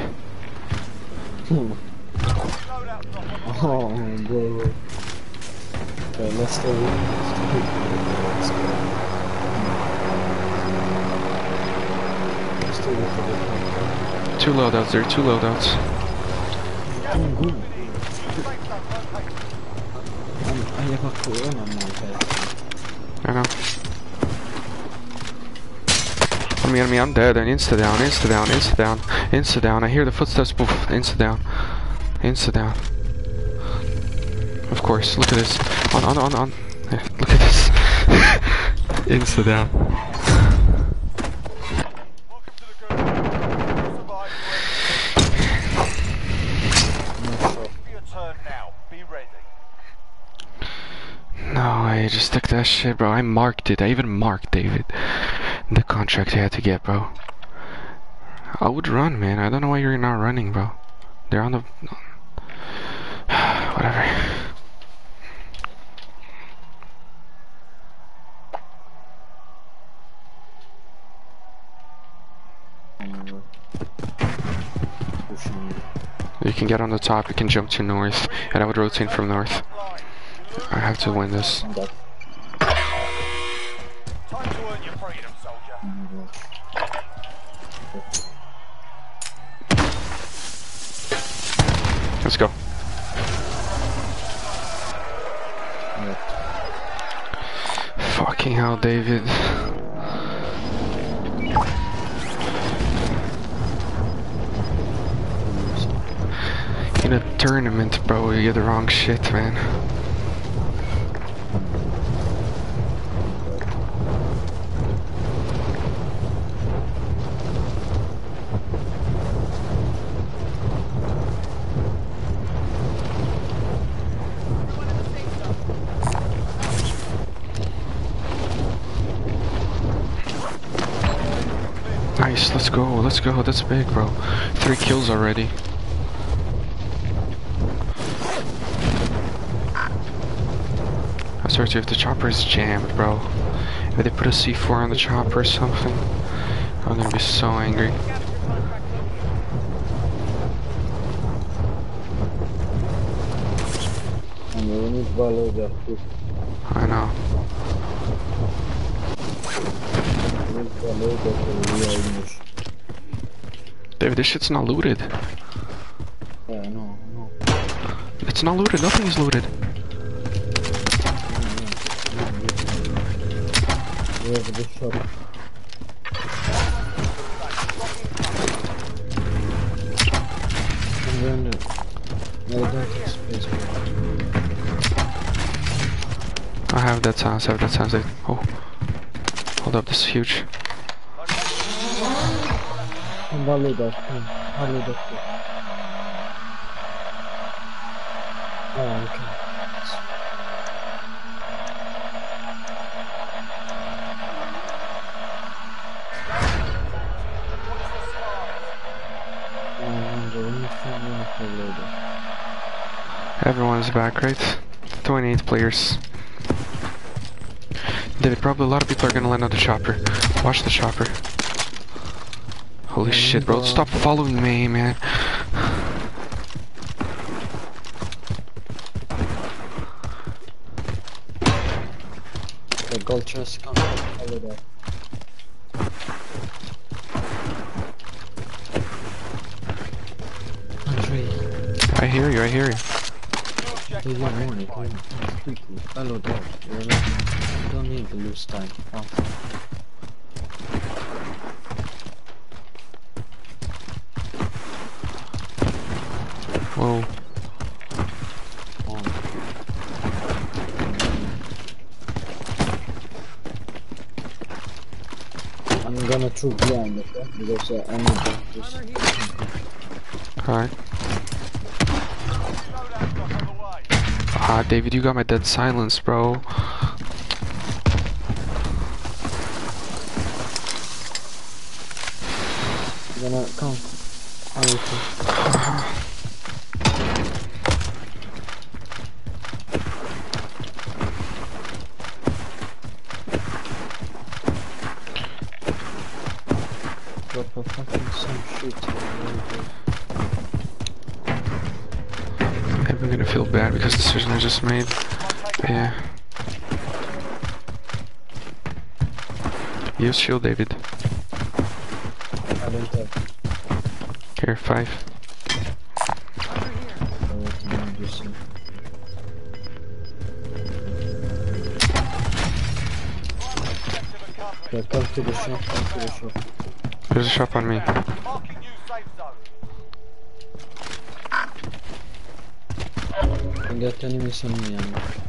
Two are two loadouts. I know. I mean, I'm dead. And insta down, insta down, insta down, insta down. I hear the footsteps. Poof, insta down, insta down. Of course. Look at this. On, on, on, on. Yeah, look at this. insta down. Welcome to the group. Survive Be your turn now. Be ready. No way, just took that shit, bro. I marked it. I even marked David. The contract I had to get, bro. I would run, man. I don't know why you're not running, bro. They're on the. Whatever. You can get on the top, you can jump to north, and I would rotate from north. I have to win this. Let's go. Fucking hell, David. In a tournament, bro, you get the wrong shit, man. Let's go, that's big, bro. Three kills already. I swear to you, if the chopper is jammed, bro. If they put a C4 on the chopper or something, I'm gonna be so angry. I know. David, this shit's not looted. Yeah, I know. It's not looted, nothing is looted. We have the shop. And then, uh, I have space for I have that sounds, I have that sounds. Oh. Hold up, this is huge. Andrew, we need to find one for later. Everyone's back, right? 28 players. David, probably a lot of people are gonna land on the chopper. Watch the chopper. Holy shit, bro. Stop following me, man. The gold chest, come. Baloo Dog. Andre, I hear you, I hear you. He's not morning, come on, come quickly. Follow dog. You're not, you don't need to lose time. Come. Whoa. on. I'm gonna blind, okay? Because uh, I need to just... Alright. Loadout drop on the way. Ah, David, you got my dead silence, bro. Shield, David. Have Here, five. Yeah, come to the shop, come to the shop. There's a shop on me. I got enemies on me, I'm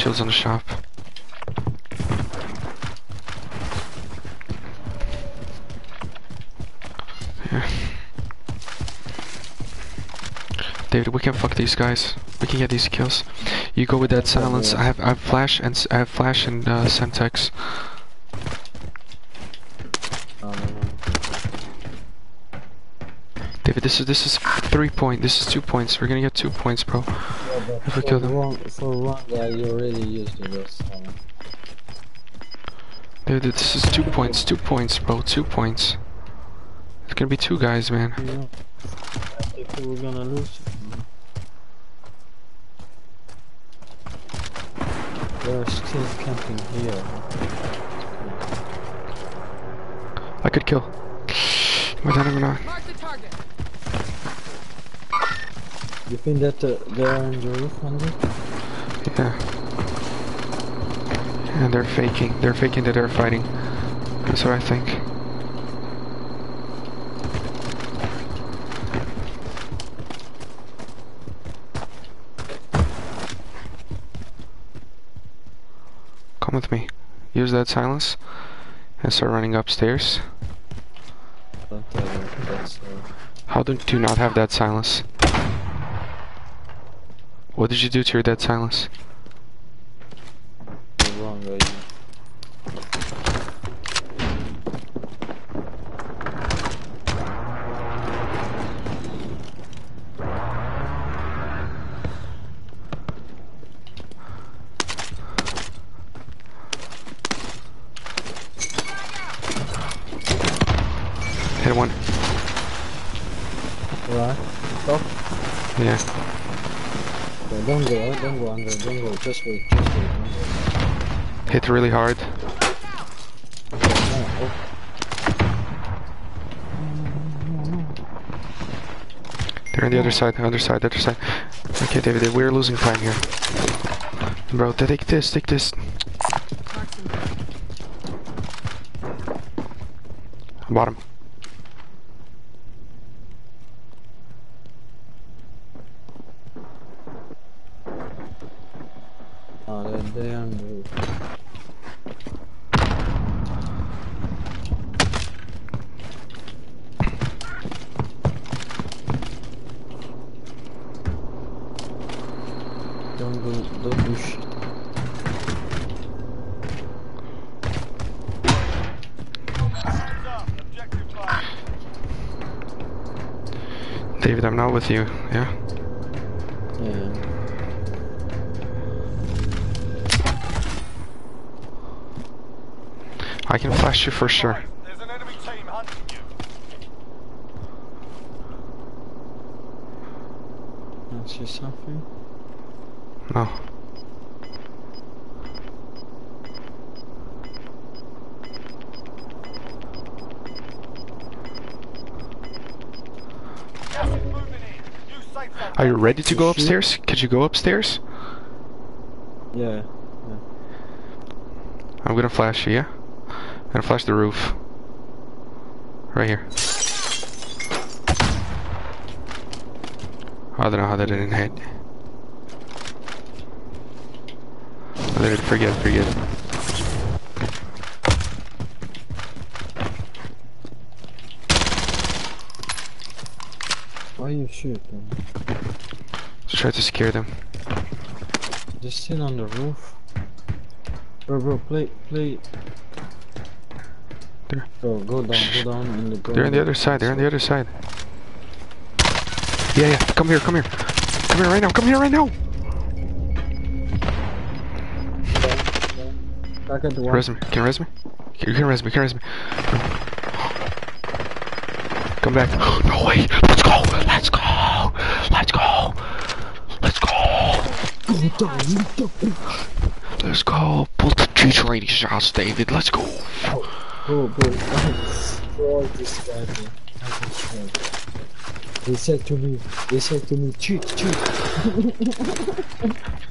shields on the shop. Here. David, we can fuck these guys. We can get these kills. You go with that silence. I have I have flash and I have flash and uh, Semtex. David, this is this is three point. This is two points. We're gonna get two points, bro. If we for kill them. One, for one guy, you already used the rest. Uh, David, this is two points. Two points, bro. Two points. It's gonna be two guys, man. I think we're gonna lose. They're still camping here. I could kill. But I don't know. You think that uh, they're on the roof, Andy? Yeah. And they're faking. They're faking that they're fighting. That's what I think. Come with me. Use that silence and start running upstairs. Uh, uh, How do do you not have that silence? What did you do to your dead silence? wrong way. Hit one. Right? Stop. Yeah don't go, don't go under, don't go, just wait, just wait. Hit really hard. They're on the other side, other side, other side. Okay, David, we're losing time here. Bro, take this, take this. Bottom. With you, yeah? Yeah. I can flash you for sure. Right, There's an enemy team hunting you. I see something. No. Gas is moving in. New safe zone. Are you ready to go upstairs? Could you go upstairs? Yeah. yeah. I'm gonna flash you, yeah? I'm gonna flash the roof. Right here. I don't know how that didn't hit. I didn't forget, forget. Why you shoot them? Just try to scare them. They're still on the roof. Bro, bro, play, play. There. Bro, go down, go down and go. They're on the other side, they're on the other side. Yeah, yeah, come here, come here. Come here right now, come here right now! Back at the one. Res me, can you res me? You can res me, can res me. Come back. No way! Let's go! Let's go! Let's go! Let's go! Go down, you dumb Let's go! Put the two training shots, David, let's go! Bro, bro, bro, this guy, bro. I can swear. They said to me, they said to me, cheat, cheat.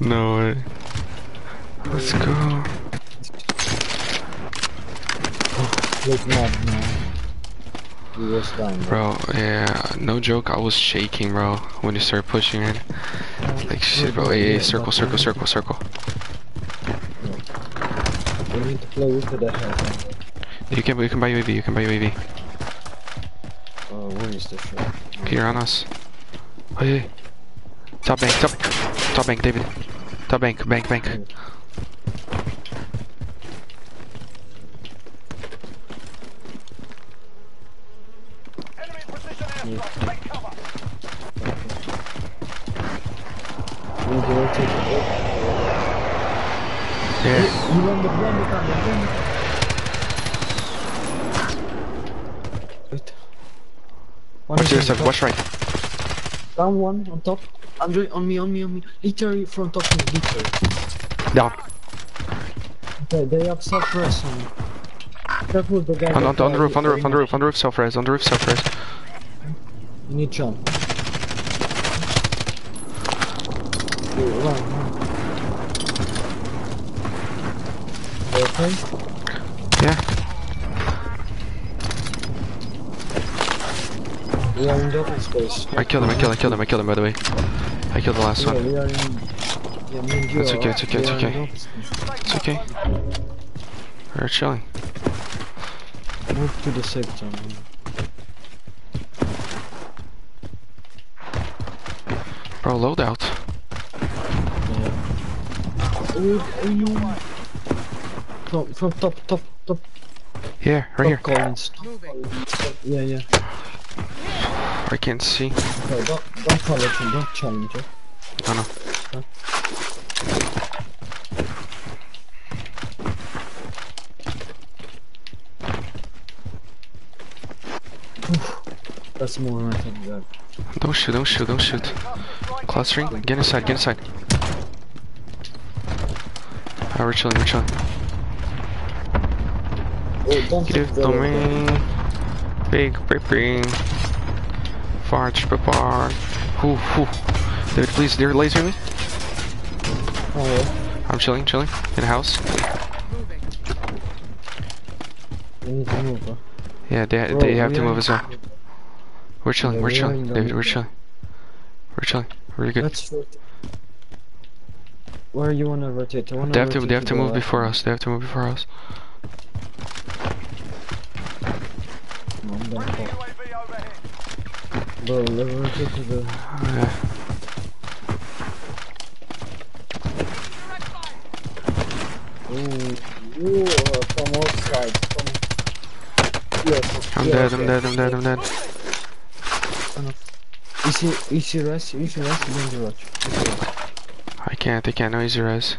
No way. Let's go. Look mad, man. Bro. Yeah, no joke, I was shaking, bro, when you started pushing in. Like shit, bro. Hey, circle, circle, circle, circle. You can, you can buy UAV, you can buy UAV. Oh, where is the? Here on us. Hey. Top bank, top, top bank, David. Top bank, bank, bank. Enemy precision airstrike. Take cover. We need to rotate the boat. Yeah. You run the run the gun, run the Wait. One Watch is your on side, top. right. Down one on top. Andre, on me, on me, on me. Literally front of me, literally. Down. Okay, they have self-press on me. Careful, the guy. On, on, on the uh, roof, on the roof, on the roof, on the roof, self-res, on the roof, self-res. You need jump. Okay, run, run. Okay? Yeah. We are in the open space. I killed him, I killed him, I killed him, I killed him, by the way. I killed the last Yeah, one. we in. Yeah, me It's okay, it's okay, it's okay. the open space. It's okay. We're chilling. Move to the safe zone. Bro, loadout. Yeah. From, from top, top, top, Yeah, right here. top Collins. Top- Yeah, yeah. I can't see. No, don't, don't follow him, don't challenge it. Oh no. That's more right than that. Don't shoot, don't shoot, don't shoot. Clustering. Get inside, get inside. Ah, we're chilling, we're chilling. Oh, don't hit to the- me. Big ripping. Farge prepared. Ooh, ooh. David, please, they're lasering me. Oh, yeah. I'm chilling, chilling. In a house. Moving. We need to move, bro. Yeah, they, Bro, they have to move as well. We're chilling, Yeah, we're we are chilling. David, we're chilling. We're chilling. We're good. Let's. Where you wanna rotate? They have to, they have to the move left. before us. They have to move before us. No, I'm gonna Friendly fall. UAV overhead. Bro, rotate to the... Yeah. Ooh, ooh, uh, from all sides. From... Yes, I'm yes, dead, I'm yes. dead, I'm dead, I'm dead. Easy, easy rest, easy rest, easy rush. Easy rush. I can't, I can't. No easy res.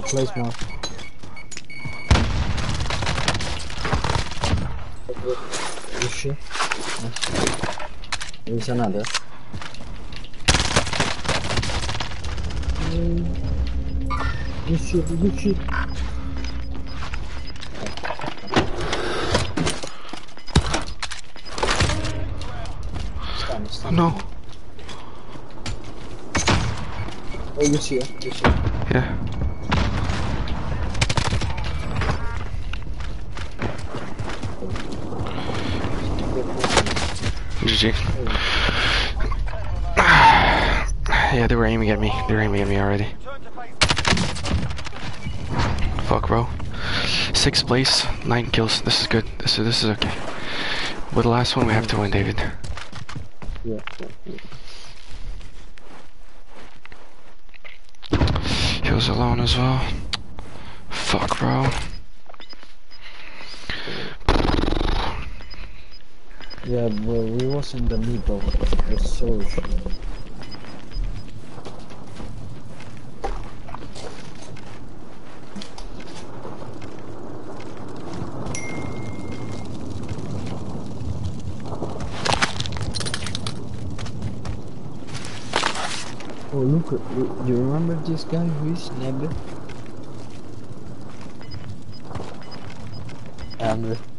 Standing. Place mark, place mark. You see? Nice. There's another. You shoot, you shoot. Stand, stand. No. Oh, you see it, you see it. Yeah. Yeah, they were aiming at me. They were aiming at me already. Fuck, bro. Sixth place, nine kills. This is good. This is this is okay. With the last one we have to win, David. Yeah. He was alone as well. Fuck, bro. Yeah, bro, we was in the middle. It's so shit. Oh, look, you you remember this guy who is Nebe? Andre.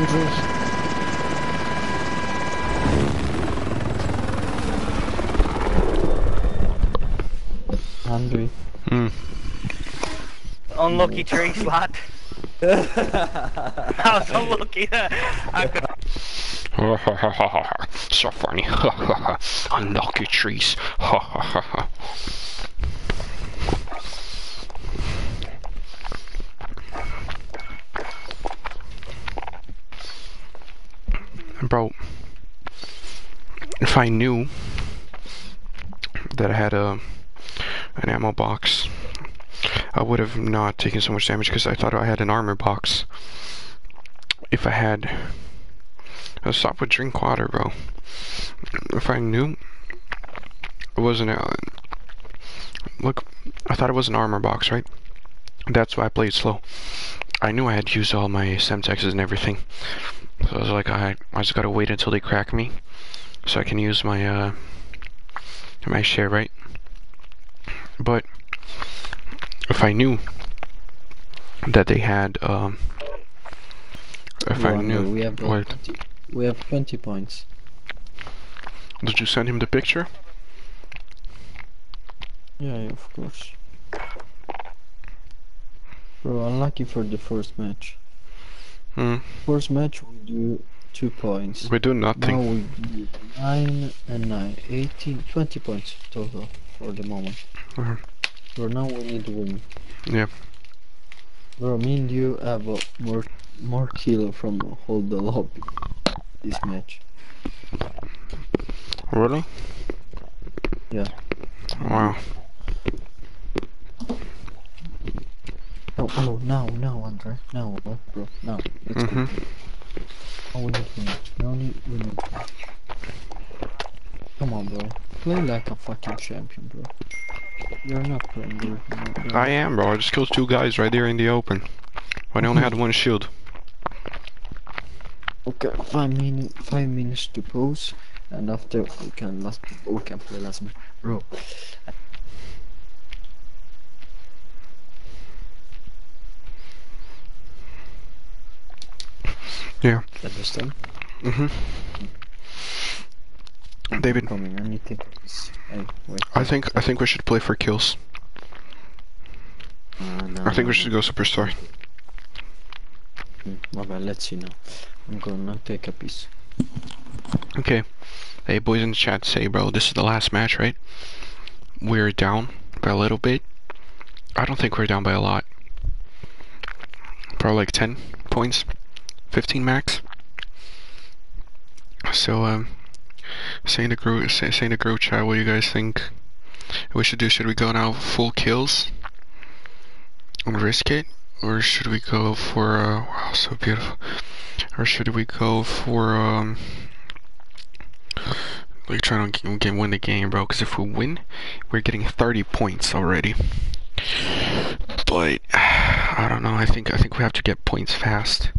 Andrew. Andrew. Hmm. Unlucky trees, lad. I was unlucky. I so funny. Unlucky trees. Bro, if I knew that I had a an ammo box, I would have not taken so much damage because I thought I had an armor box. If I had uh, Stop with drink water, bro. If I knew it wasn't a look, I thought it was an armor box, right? That's why I played slow. I knew I had used all my semtexes and everything, so I was like, I I just gotta wait until they crack me, so I can use my uh my share, right? But if I knew that they had um if I knew we have got what 20 we have 20 points. did you send him the picture? Yeah, yeah, of course. Bro, unlucky for the first match. Hmm. First match we do 2 points. We do Now nothing. we do 9 and 9, 18, 20 points total for the moment. Mhm. Bro, now we need to win. Yeah. Bro, me and you have a more more kill from hold the lobby this match. Really? Yeah. Wow. Oh, oh, now, now, Andre, now, bro, bro, now. Let's Mhm. go. Now we need to win. Now we we need. Come on, bro. Play like a fucking champion, bro. You're not playing, bro. Not. I am, bro. I just killed two guys right there in the open. When I only had one shield. Okay, five minutes, five minutes to pause, and after we can last, we can play last bro. Yeah. Understand? Mhm. David, Coming, I need to. Hey. I think I think we should play for kills. Uh, no, I think we should go superstar. My bad, let's see now. I'm gonna take a piece. Okay. Hey, boys in the chat, say, bro, this is the last match, right? We're down by a little bit. I don't think we're down by a lot. Probably like 10 points, 15 max. So, um, say in the group chat, what do you guys think we should do? Should we go now full kills and risk it, or should we go for? Uh, wow, so beautiful. Or should we go for um? Like trying to get, win the game, bro. Because if we win, we're getting 30 points already. But I don't know. I think I think we have to get points fast.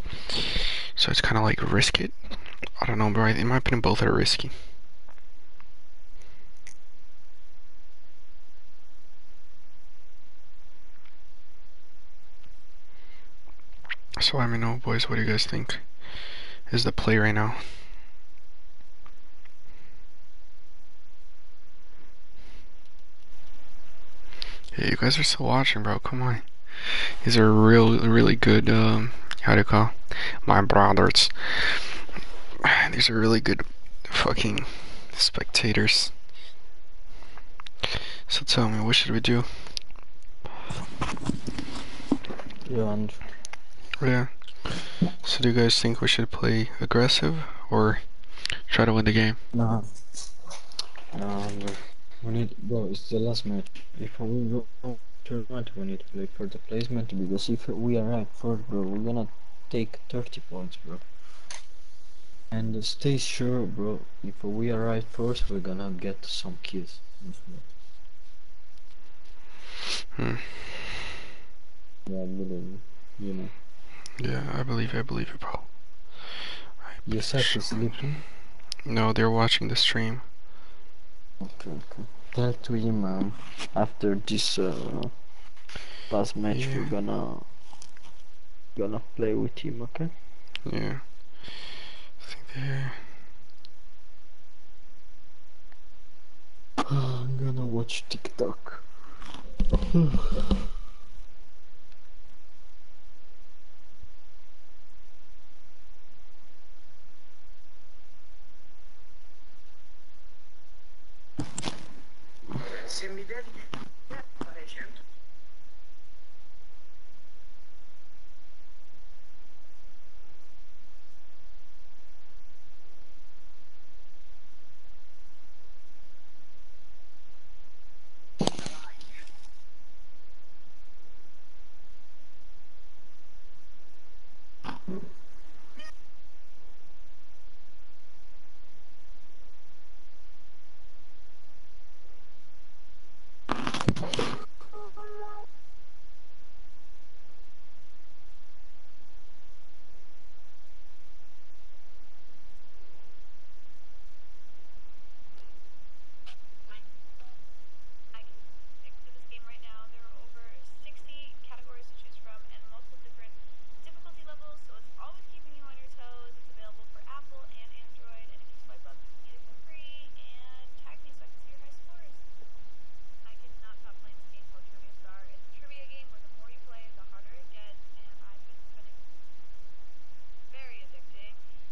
So it's kind of like risk it. I don't know, bro. In my opinion, both are risky. So let me know, boys. What do you guys think? Is the play right now? Yeah, you guys are still watching, bro. Come on. These are real, really good. Um, how do you call? My brothers. These are really good, fucking spectators. So tell me, what should we do? Yeah, and Yeah. So do you guys think we should play aggressive or try to win the game? no, no, bro. We need, bro. It's the last match. If we go tournament, we need to play for the placement because if we arrive right first, bro, we're gonna take 30 points, bro. And stay sure, bro. If we arrive first, we're gonna get some kills. Hmm. Yeah, believe me. You know. Yeah, I believe I believe it, bro. Yusuf is sleeping. No, they're watching the stream. Okay, okay. Tell to him um, after this uh, last match we're gonna gonna play with him, okay? Yeah. I think they're. I'm gonna watch TikTok. I can pick for this game right now. There are over 60 categories to choose from and multiple different difficulty levels, so it's always keeping you on your toes. It's available for Apple and Android, and if you swipe up, you can get it for free. And tag me so I can see your high scores. I cannot stop playing this game called Trivia Star. It's a trivia game where the more you play, the harder it gets, and I've been spending very addicting. So you can download it for free, and if you do, make sure you guys tag me so I can see your high scores. 60 categories to choose from and multiple different difficulty levels, so it's always keeping you on your toes. It's available for Apple and Android, and if you swipe up, it's free. And tag me so I can pick for this game right now. There are over 60 categories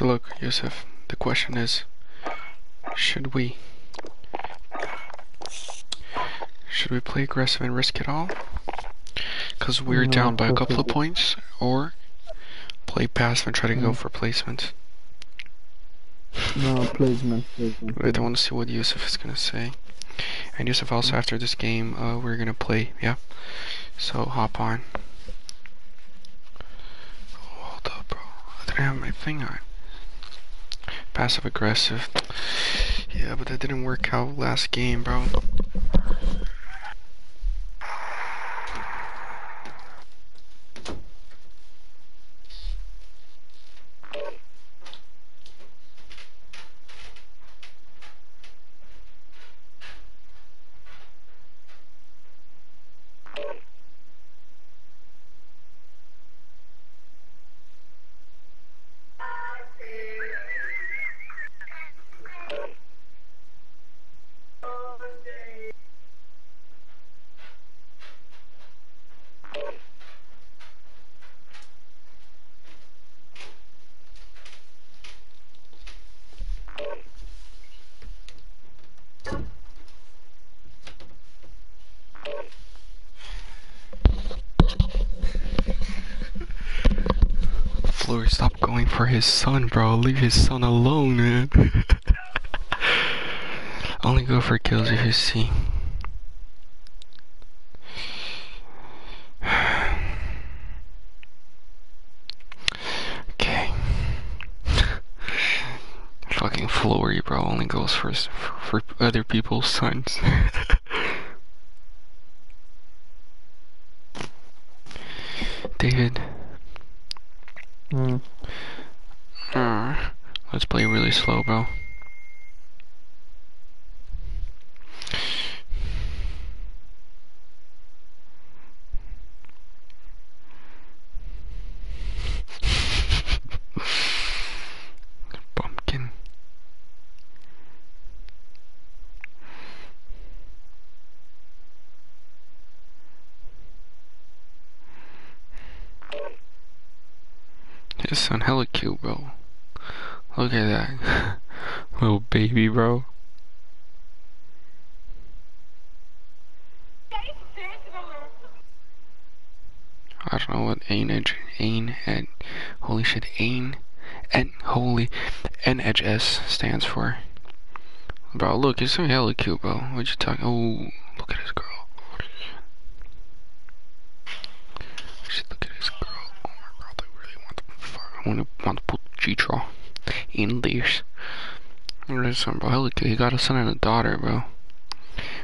So look, Yusuf, the question is, should we should we play aggressive and risk it all? Cause we're No, down by a couple of points, or play passive and try to go Mm. for placement. No placement, placement. But I want to see what Yusuf is gonna say. And Yusuf, also after this game, uh, we're gonna play, yeah? So hop on. Hold up, bro. I didn't have my thing on. Passive aggressive. Yeah, but that didn't work out last game, bro. Floor, stop going for his son, bro. Leave his son alone, man. Only go for kills if you see. Okay. Fucking Flory, bro, only goes for, s- for other people's sons. David. Mm. Uh, let's play really slow, bro. Pumpkin. This son hella cute, bro. Look at that. Little baby, bro. I don't know what ain edge ain and holy shit ain and holy NHS stands for. Bro, look, he's so hella cute, bro. What you talking? Oh, look at his girl. Shit, look at his girl. Oh my god, I really want to fuck. I want to want to put G-Tro in this. Listen, bro, hella cute. He got a son and a daughter, bro.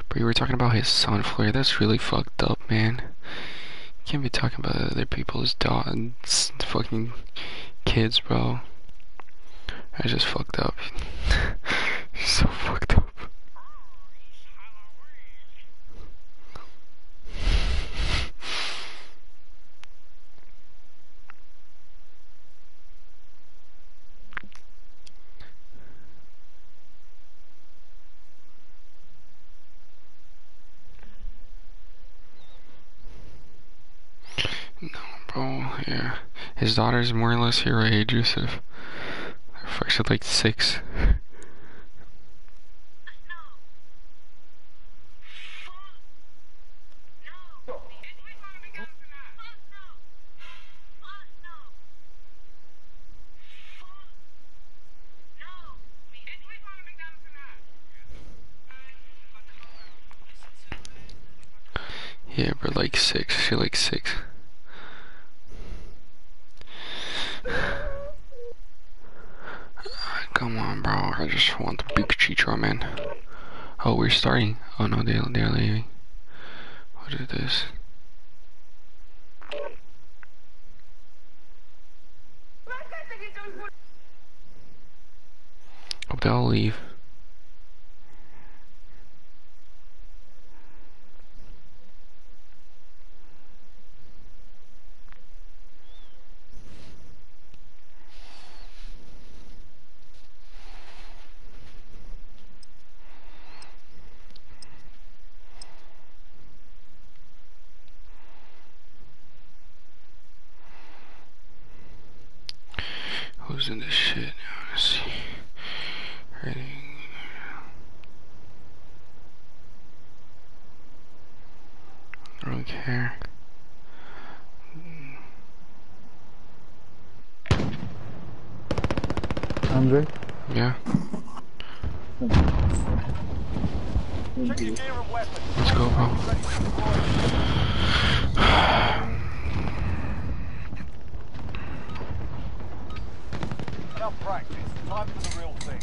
But you were talking about his son, Flare. That's really fucked up, man. Can't be talking about other people's dogs, fucking kids, bro. I just fucked up. so fucked up. No, bro, yeah. His daughter's more or less your age, Yusuf. They're actually like six. Yeah, bro, like six. She like six. Come on, bro. I just want the big Chicho, man. Oh, we're starting. Oh no, they're, they're leaving. What is this? Hope they all leave. Who's in this shit? Let's see. Rating. I don't care. Andre? Yeah, Check your gear and weapons. let's go, bro. Ready to deploy. Enough practice. Time for the real thing.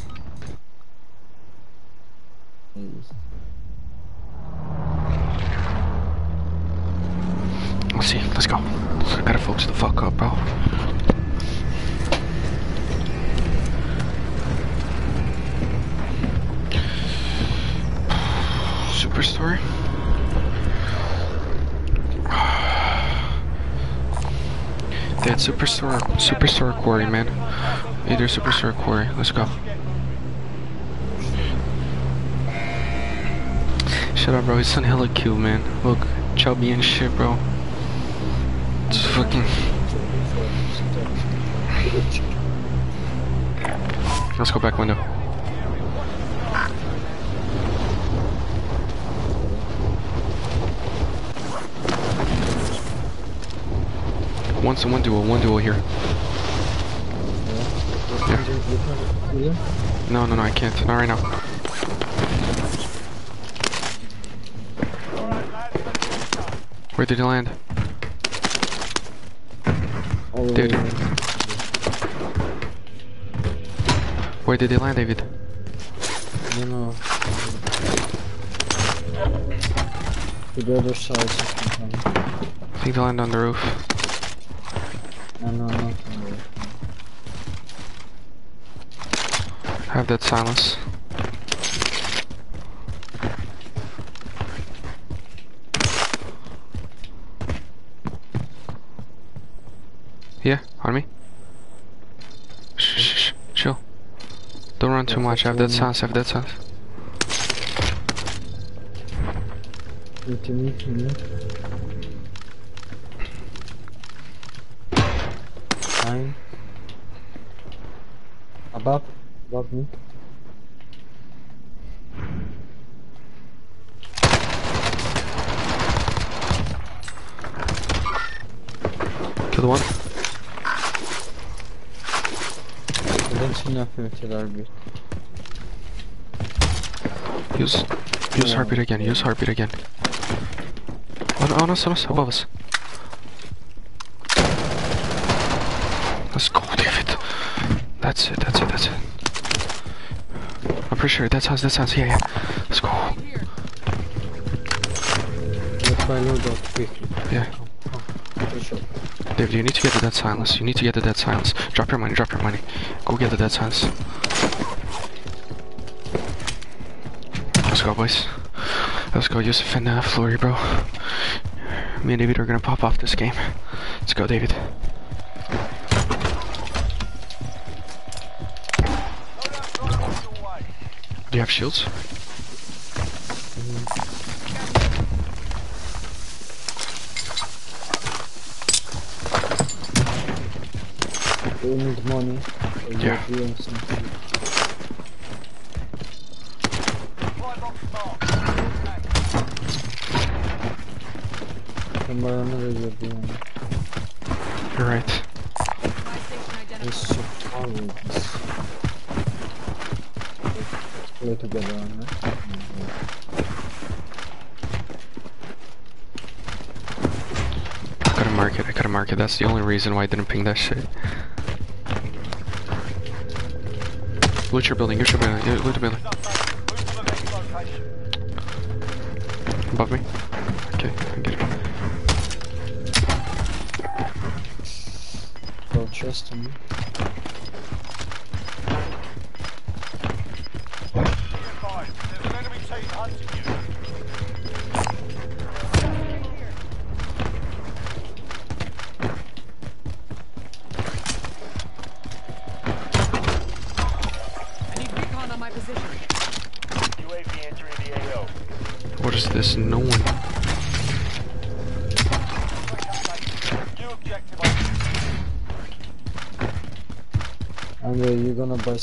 Let's see. Let's go. I gotta focus the fuck up, bro. Superstore? They had Superstore, Superstore Quarry, man. Either Superstore Quarry. Let's go. Shut up, bro. His son hella cute, man. Shit, bro. It's fucking. Let's go back window. One, one duo, one duo here. Yeah. No, no, no, I can't. Not right now. Where did he land? All Dude. way. Where did he land, David? No, no. The other side. I think they land on the roof. No, no, no. Have that silence. Yeah, on me. Shh, shh, shh, chill. Don't run too much. I have that fucking- I have that silence. Me to me, to me. Fine. Above, above me. Kill the one. I don't see nothing the RB. Use, use heartbeat again. Use heartbeat again. Oh no, oh no, someone's above us. Let's go, David. That's it. That's it. That's it. I'm pretty sure that's house. That's house. Yeah, yeah. Let's go. Let's find load out quickly. Yeah. David, you need to get the dead silence. You need to get the dead silence. Drop your money. Drop your money. Go get the dead silence. Let's go, boys. Let's go, Yusuf and uh, Flory, bro. Me and David are gonna pop off this game. Let's go, David. Do you have shields? We need money. Yeah. you're right. Play together on that. I gotta mark it. I gotta mark it. That's the only reason why I didn't ping that shit. Loot your building. Loot your building. Loot the building.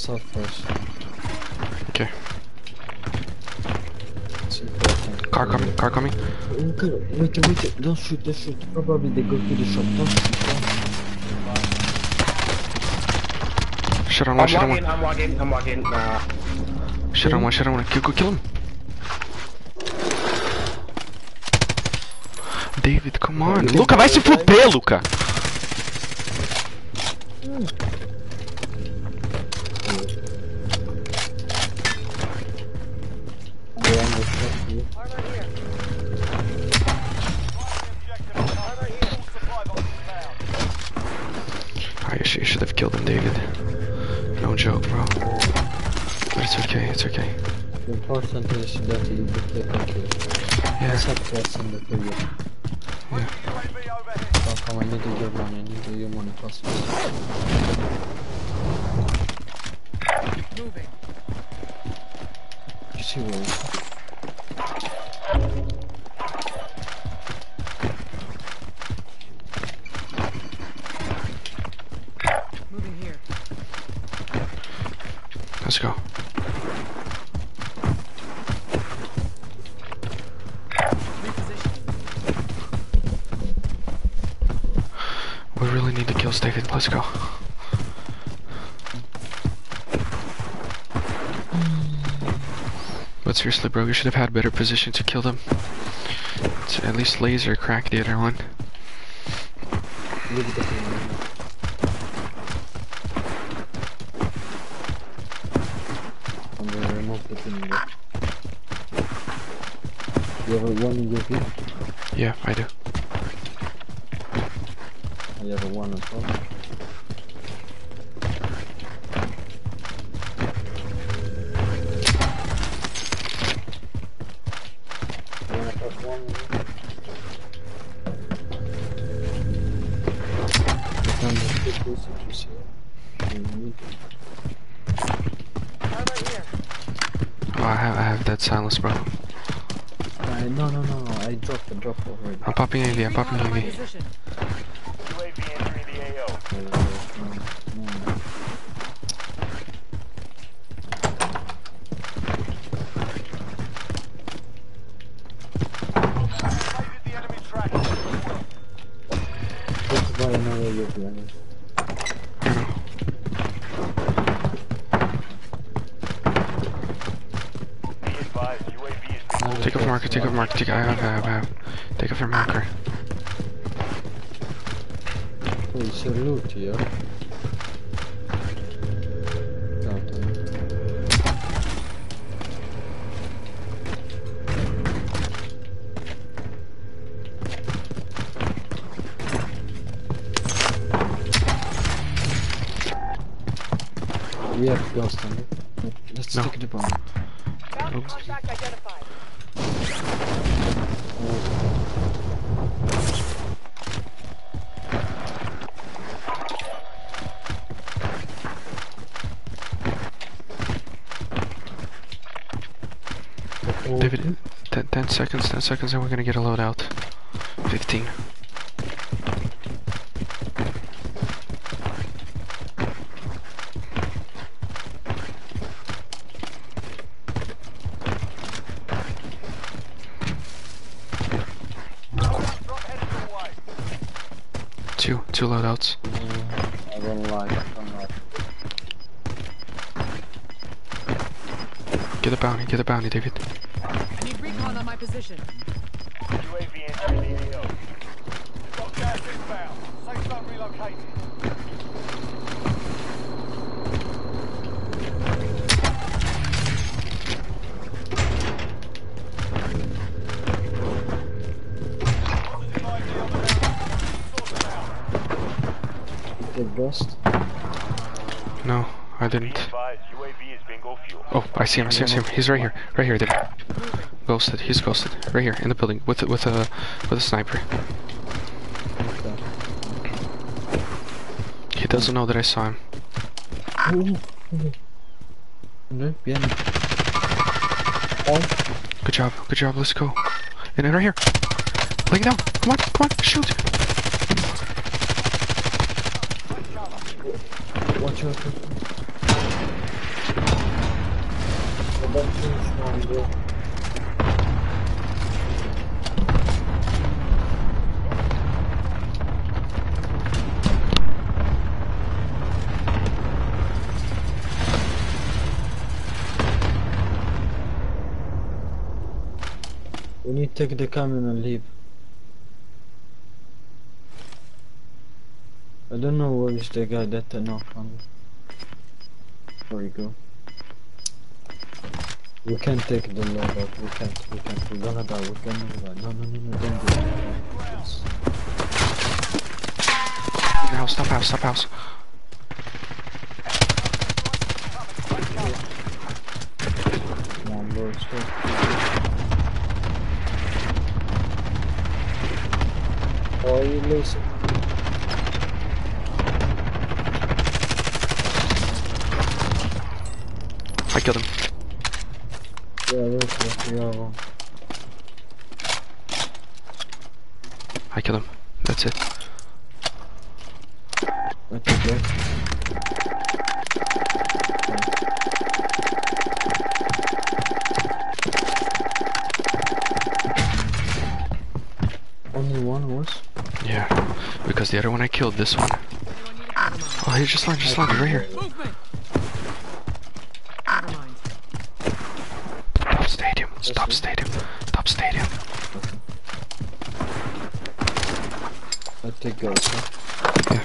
Stuff first. Okay. Car coming. Car coming. Wait, wait, wait, don't shoot, don't shoot. Probably they go to the shop. Don't shoot, don't Shit on one. I'm Shit on walking, one. I'm walking, I'm walking. Nah. Shit on one. Shit on one. Kill, go kill him. David, come on. Luca, vai se fuder, Luca. But seriously, bro, you should have had better position to kill them. To at least laser crack the other one. Leave the thing. On the thing. You have a one in your feet? Yeah, I do. I have a one as well. UAV, I'm popping UAV. UAV entering the AO. Take off market, take off market, take off market. 10 seconds, and we're gonna get a loadout. 15. drop headed your way. Two, two loadouts. Get a bounty, get a bounty, David. Didn't. advised, UAV is bingo fuel. Oh, I see him, I see him, I see him. He's right here, right here, David. Ghosted, he's ghosted. Right here, in the building, with, a- with a, with a sniper. He doesn't know that I saw him. Good job, good job, let's go. And then right here. Laying down, come on, come on, shoot. Take the camion and leave. I don't know where is the guy that I knocked on. Where you go? We can't take the load out. We can't. We can't. We're gonna die. We're gonna die. No, no, no, no. Don't do it. Now, stop house, stop house. Come on, bro. Stop. Are you losing? I killed him. Yeah, look, look, yeah, well. I killed him. That's it. I think killed, this one. Anyone need a cover mine? Oh, he just landed, just landed right here. Top stadium, top stadium, top stadium. I take ghost, huh? Yeah,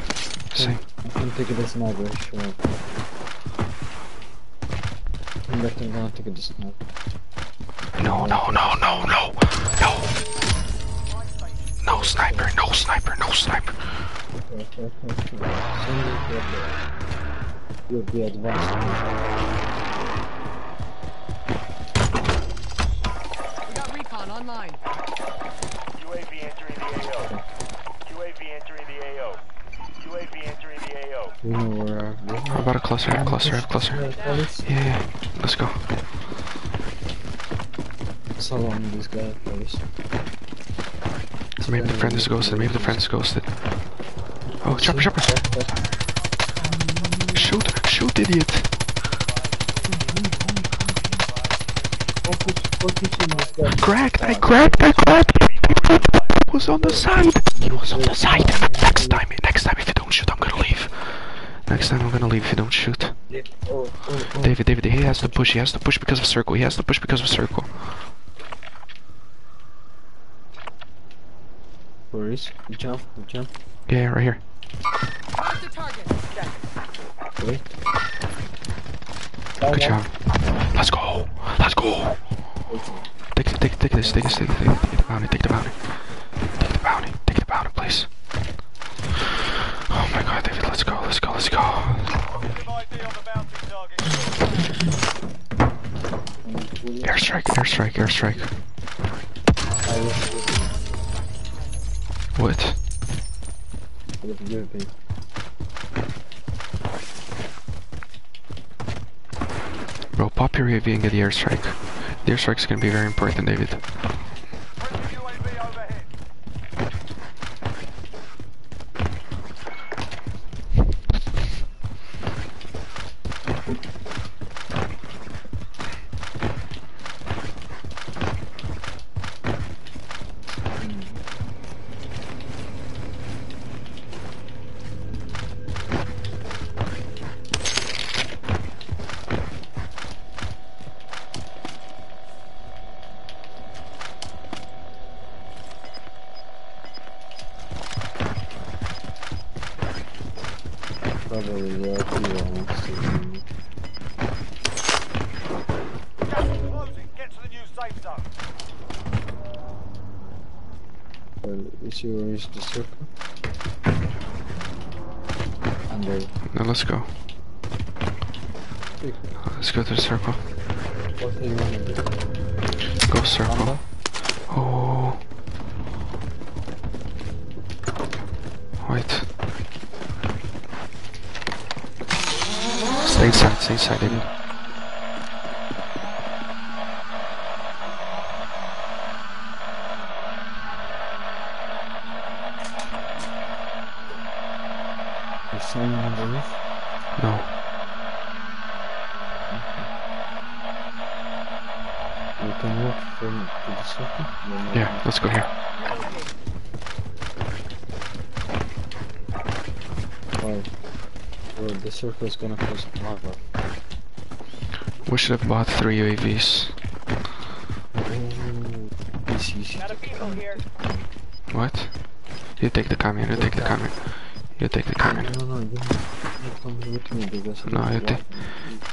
same. I can take it as an average, sure. I'm bet I'm gonna take it as an You'll be advanced. We got recon online. UAV entering the AO. UAV entering the AO. UAV entering the AO. We know where are we? What about a cluster? I have cluster, I have cluster. Yeah. Yeah, yeah, let's go. So long this guy, police. Maybe the friend is ghosted, maybe the friend is ghosted. Oh, chopper, chopper. Shoot, shoot, idiot. Focus, focus on. Cracked, I cracked, I cracked. was on the side. He was on the side. Next time, next time, if you don't shoot, I'm gonna leave. Next time, I'm gonna leave if you don't shoot. David, David, he has to push. He has to push because of circle. He has to push because of circle. Where is? Jump, jump. Yeah, right here. The target. Wait. Good job. Let's go. Let's go. Take, take, take this, take this, take, take, take the bounty, take the bounty. Take the bounty, take the bounty, please. Oh my god, David, let's go, let's go, let's go. Airstrike, airstrike, airstrike. I will give it. Bro, pop your UAV and get the airstrike. The airstrike's gonna be very important, David. The circle is gonna close lava. We should have bought three UAVs. Easy, easy. What? You take the camion, you take the camion. You take the camion. No, no, you you come with me because No, you take-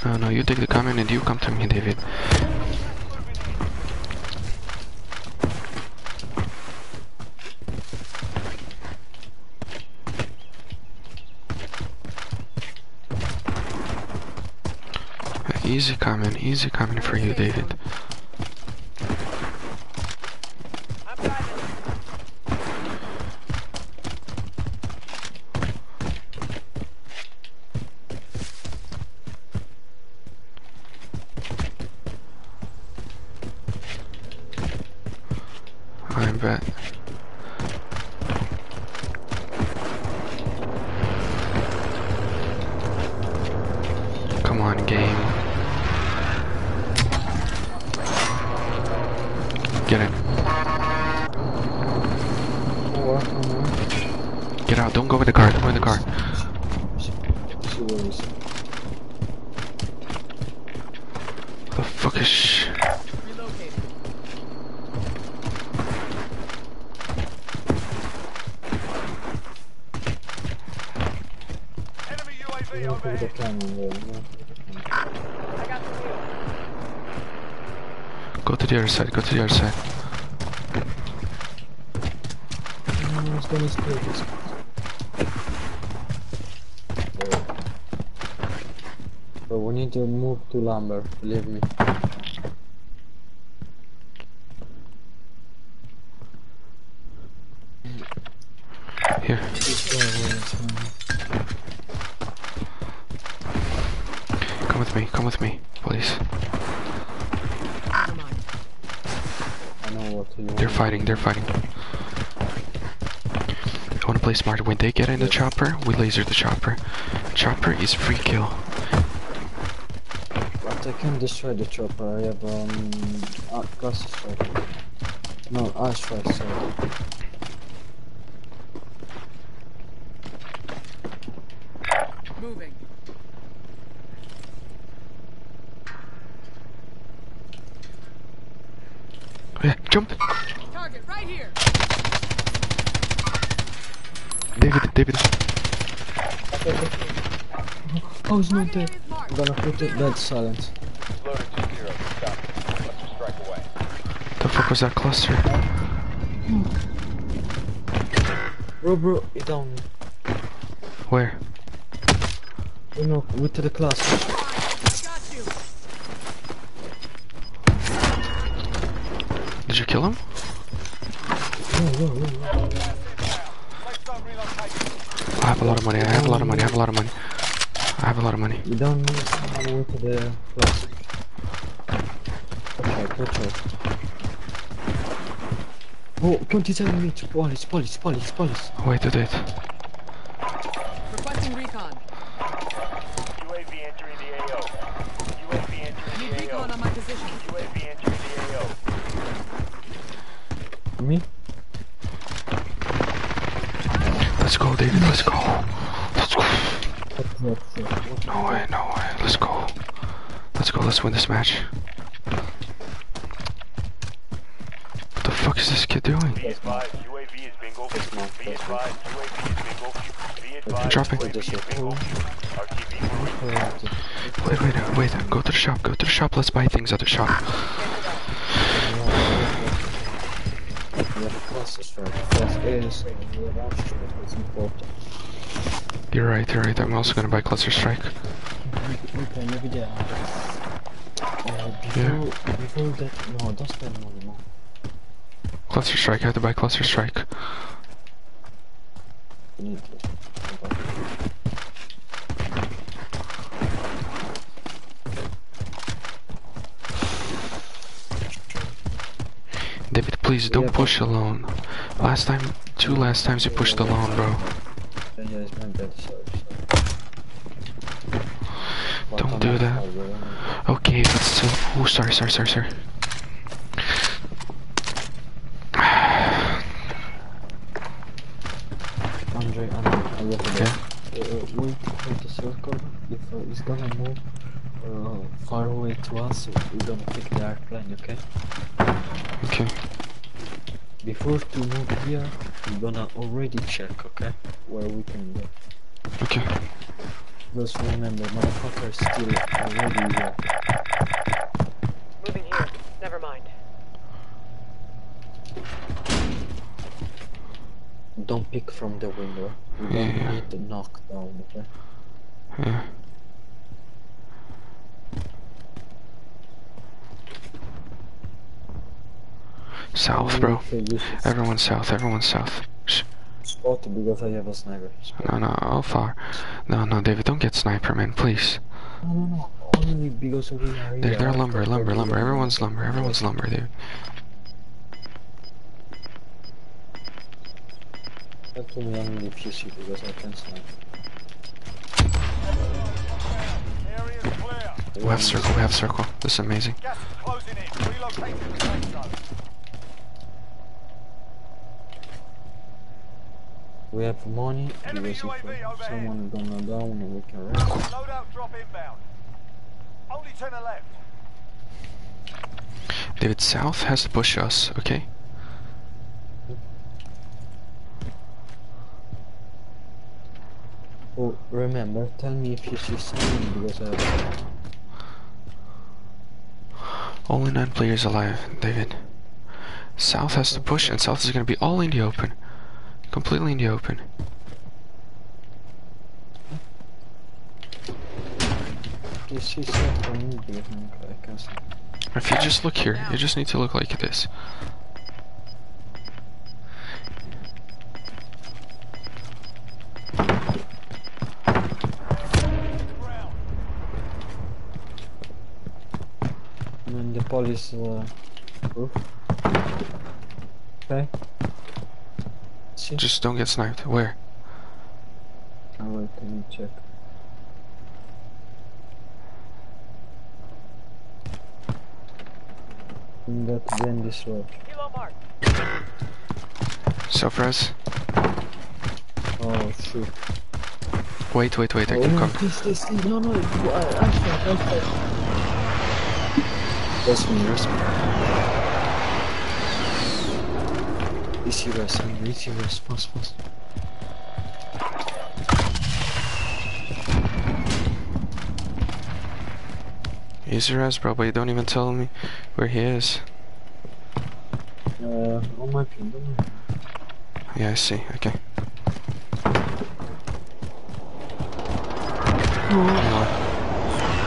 No, no, you take the camion and you come to me, David. Easy coming, easy coming for you, David. I bet. Come on, game. Get in. What? Oh, Get out. Don't go in the car. Don't go in the car. no. See where is The fuck is sh- Relocating. Enemy UAV Look at the overhead. camera there. yeah. Go to the other side. Go to the other side. No, it's gonna stay this. But we need to move to Lambert, believe me. Here. This way, where it's, um, Come with me. Come with me, please. Never mind. I know what you want. They're fighting. They're fighting. I wanna play smart. When they get in the chopper, we laser the chopper. Chopper is free kill. But I can destroy the chopper. I have um, uh, cluster strike. No, air strike. Yeah, jump. Target right here. David, David. He's not Target dead. is marked. I'm gonna put it dead silent. Loader 2-0. Stop. Cluster strike away. The fuck was that cluster? Bro, bro, you down. Where? You know, wait to the class. Got you. Did you kill him? No, no, no, no. I have a lot of money. I have a lot of money. I have a lot of money. I have a lot of money. You don't need someone wait to the class. Watch out, watch out. Oh, 27 meters. Police, police, police, police. Wait, a wait. Requesting recon. UAV entering the AO. UAV entering Need the AO. recon on my position. UAV entering the AO. Me? Let's go, David. Let's go. Let's go. That's not fair. What No way, no way. Let's go. Let's go. Let's win this match. What the fuck is this kid doing? Be advised, UAV is bingo. Be advised, UAV is bingo. Be advised, Dropping. UAV is bingo. RTB for Correct. Wait, wait, wait. Go to the shop. Go to the shop. Let's buy things at the shop. We have classes for class is and we have archery, it's important. You're right, you're right. I'm also gonna buy Cluster Strike. We can maybe there. Uh, before, before that, no, don't spend money, no. Cluster Strike. I have to buy Cluster Strike. You need to. David, please don't push alone. Last time, two last times you pushed alone, bro. Yeah, yeah, it's my bad, sorry, sorry. But Don't I'm do that. Okay, but still. Oh, sorry, sorry, sorry, sorry. Andre, Andre, I love Okay. it. Uh, wait for the circle. If uh, it's gonna move uh, far away to us, we're gonna pick the airplane, okay? Okay. Before to move here, we're gonna already check, okay? Where we can go. Okay. Just remember, motherfucker is still already here. Moving here. Never mind. Don't pick from the window. We don't Yeah. need to knock down, okay? Yeah. South, bro. Okay, you should Everyone's south. Everyone's south. Shh. spot because I have a sniper. No, no, how far? No, no, David, don't get sniper, man, please. No, no, no. Only because we are here. They're, they're lumber, lumber, lumber. Everyone's lumber. Everyone's lumber, dude. Tell to me only if you see because I can snipe. Area. We have circle. We have circle. This is amazing. Gas is closing in. Relocating the safe zone. We have money Enemy because if UAV overhead. someone gonna down, we can rest. Loadout drop inbound. Only 10 left. David, south has to push us, okay? Oh, remember, tell me if you see someone because I have Only nine players alive, David. South has to push, and South is gonna be all in the open. Completely in the open. you see something from me because I can see. If you just look here, you just need to look like this. And the police uh. Okay. See? Just don't get sniped. Where? Oh, wait, let me check. In that then this road. Kilo mark. Self-res? Oh shoot. Wait, wait, wait, I oh can no, come. this, this, this, no, no, I, I, I, I, That's me, that's me. Easy rest, I mean, easy rest, pass, pass. Easy res, bro, but you don't even tell me where he is. Uh, on my pin, on my pin. Yeah, I see. Okay. Oh.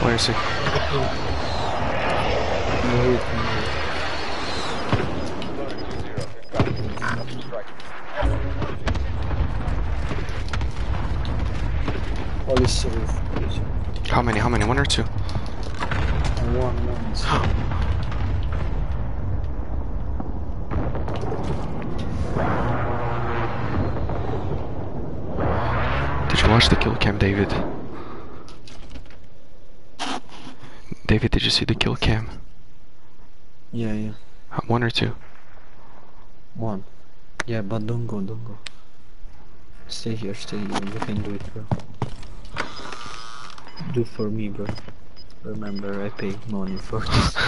Where is he? No, you can Police. How many? How many? One or two? One, one. is- Did you watch the kill cam, David? David, did you see the kill cam? Yeah, yeah. Uh, One or two? One. Yeah, but don't go, don't go. Stay here, stay here. You can do it, bro. Do for me, bro. Remember, I paid money for this.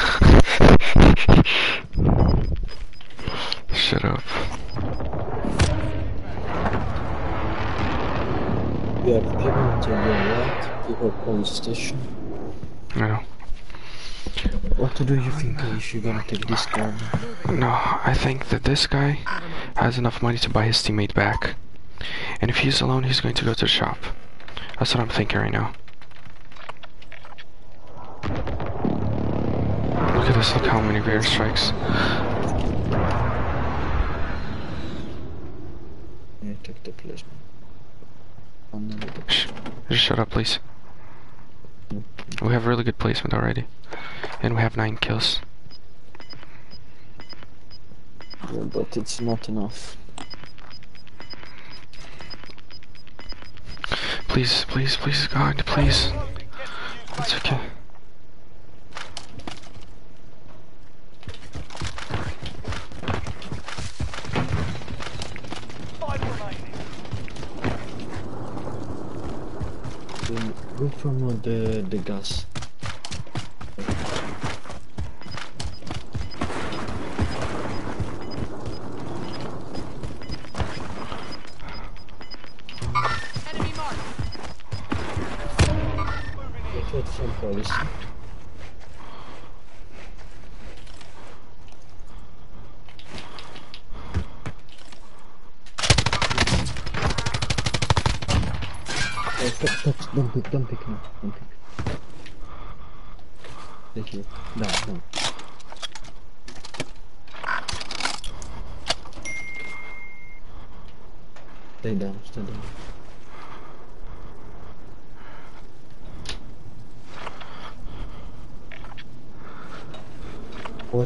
Shut up. You have people to your right, people police station. No. What do you think if you're gonna take this car? No, I think that this guy has enough money to buy his teammate back. And if he's alone, he's going to go to the shop. That's what I'm thinking right now. Look at this, look how many rear strikes. Yeah, take the place, man. The- Shh. Just shut up, please. We have really good placement already. And we have 9 kills. Yeah, but it's not enough. Please, please, please, God, please. It's okay. Five remaining. Then go from uh, the the gas.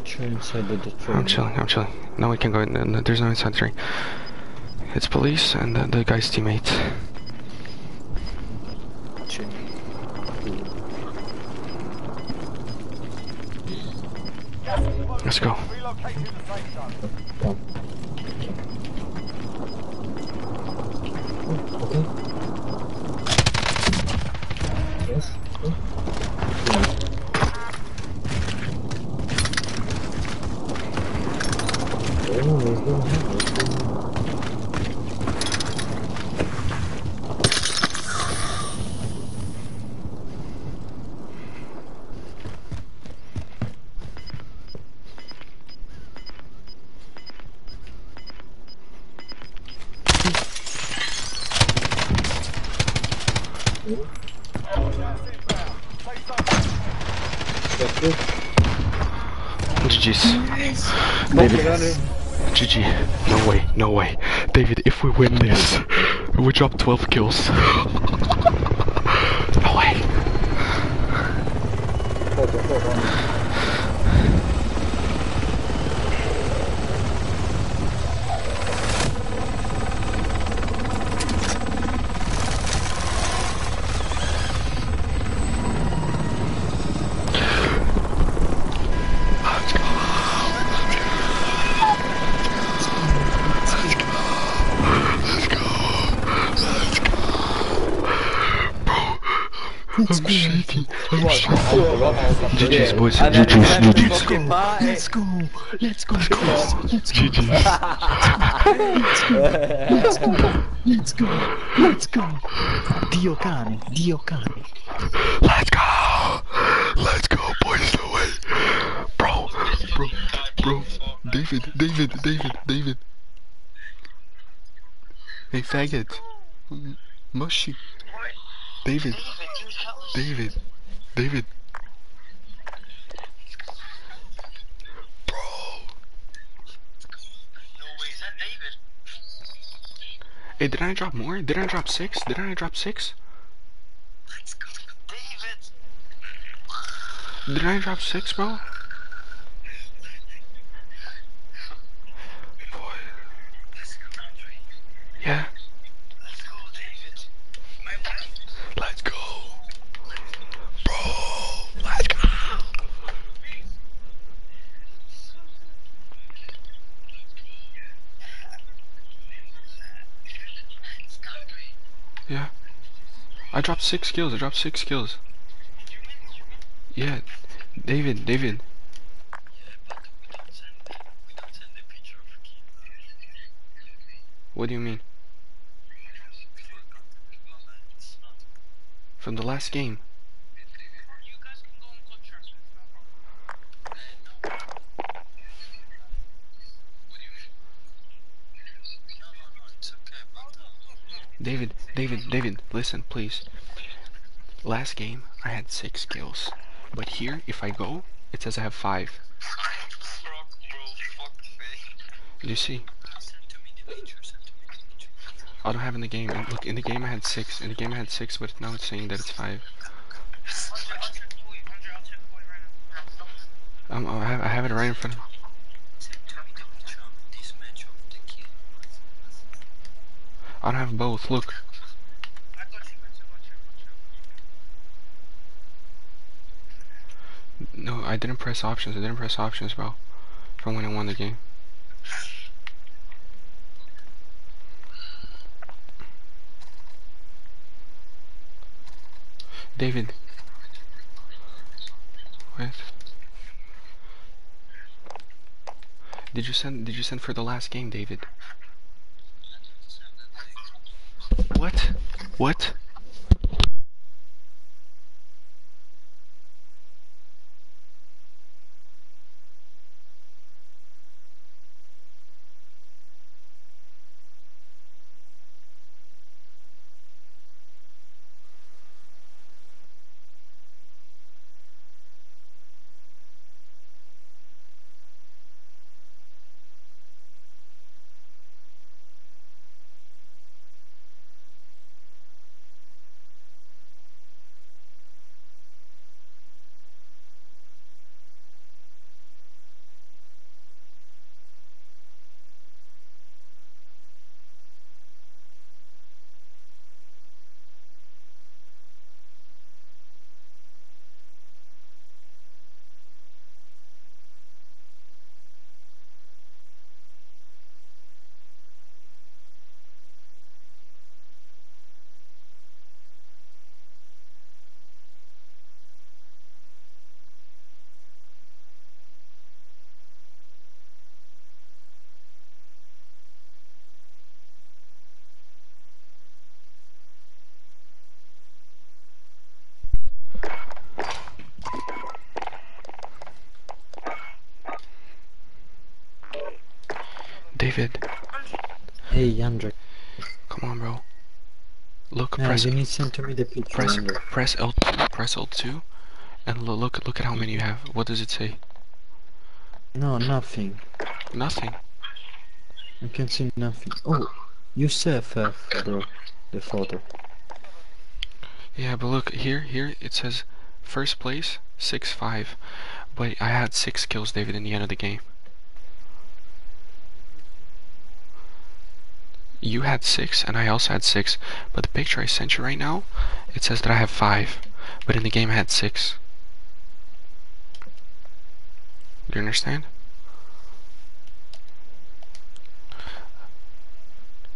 Watch her inside the train. I'm chilling, I'm chilling. No, we can go in. no, There's no inside train. It's police and the, the guy's teammate. Chill. Let's go. Relocating the safe zone. Come. Oh, okay. Yes. Oh. Yeah. Oh, let's go ahead, let's go ahead. That's it. GG's. David. GG. No way, no way. David, if we win this, we drop 12 kills. boys. GG's, the GG's. party. Let's go. Let's go. Let's go. GG's. Let's go. Let's go. Let's go. Dio cane. Dio cane. Let's go. Let's go, boys. No way. Bro, bro, bro. David, David, David, David. Hey, faggot. Mushy. David, David. Bro. No way, is that David? Hey, did I drop more? Did I drop six? Did I drop six? Did I drop six, bro? Boy. Let's go, Andre. Yeah. Let's go, David. My man. Let's go. Bro. Let's go. Yeah. I dropped six kills. I dropped six kills. Yeah. David, David. What do you mean? From the last game. You guys can go on contracts, it's no problem. David, David, David, listen, please. Last game, I had six kills. But here, if I go, it says I have five. Me. You see? I don't have in the game. Look, in the game I had six. In the game I had six, but now it's saying that it's five. Um, I have, I have it right in front of me. I don't have both. Look. No, I didn't press options. I didn't press options, bro. From when I won the game. David. Wait. Did you send did you send for the last game, David? What? What? David, Hey, Andre. come on, bro. Look, Man, press you need to send to me the picture. press Andre. press L press L2, and lo- look look at how many you have. What does it say? No, nothing. Nothing. I can't see nothing. Oh, you FF, uh, bro. The photo. Yeah, but look here here it says first place six five, but I had six kills, David, in the end of the game. You had six, and I also had six, but the picture I sent you right now, it says that I have five, but in the game I had six. Do you understand?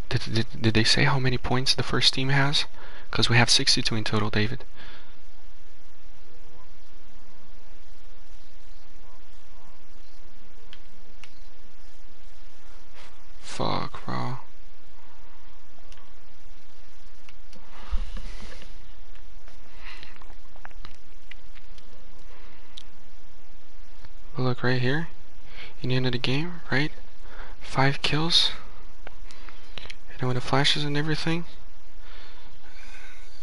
Did, did, did they say how many points the first team has? Because we have 62 in total, David. Right here in the end of the game, right? Five kills. And with the flashes and everything.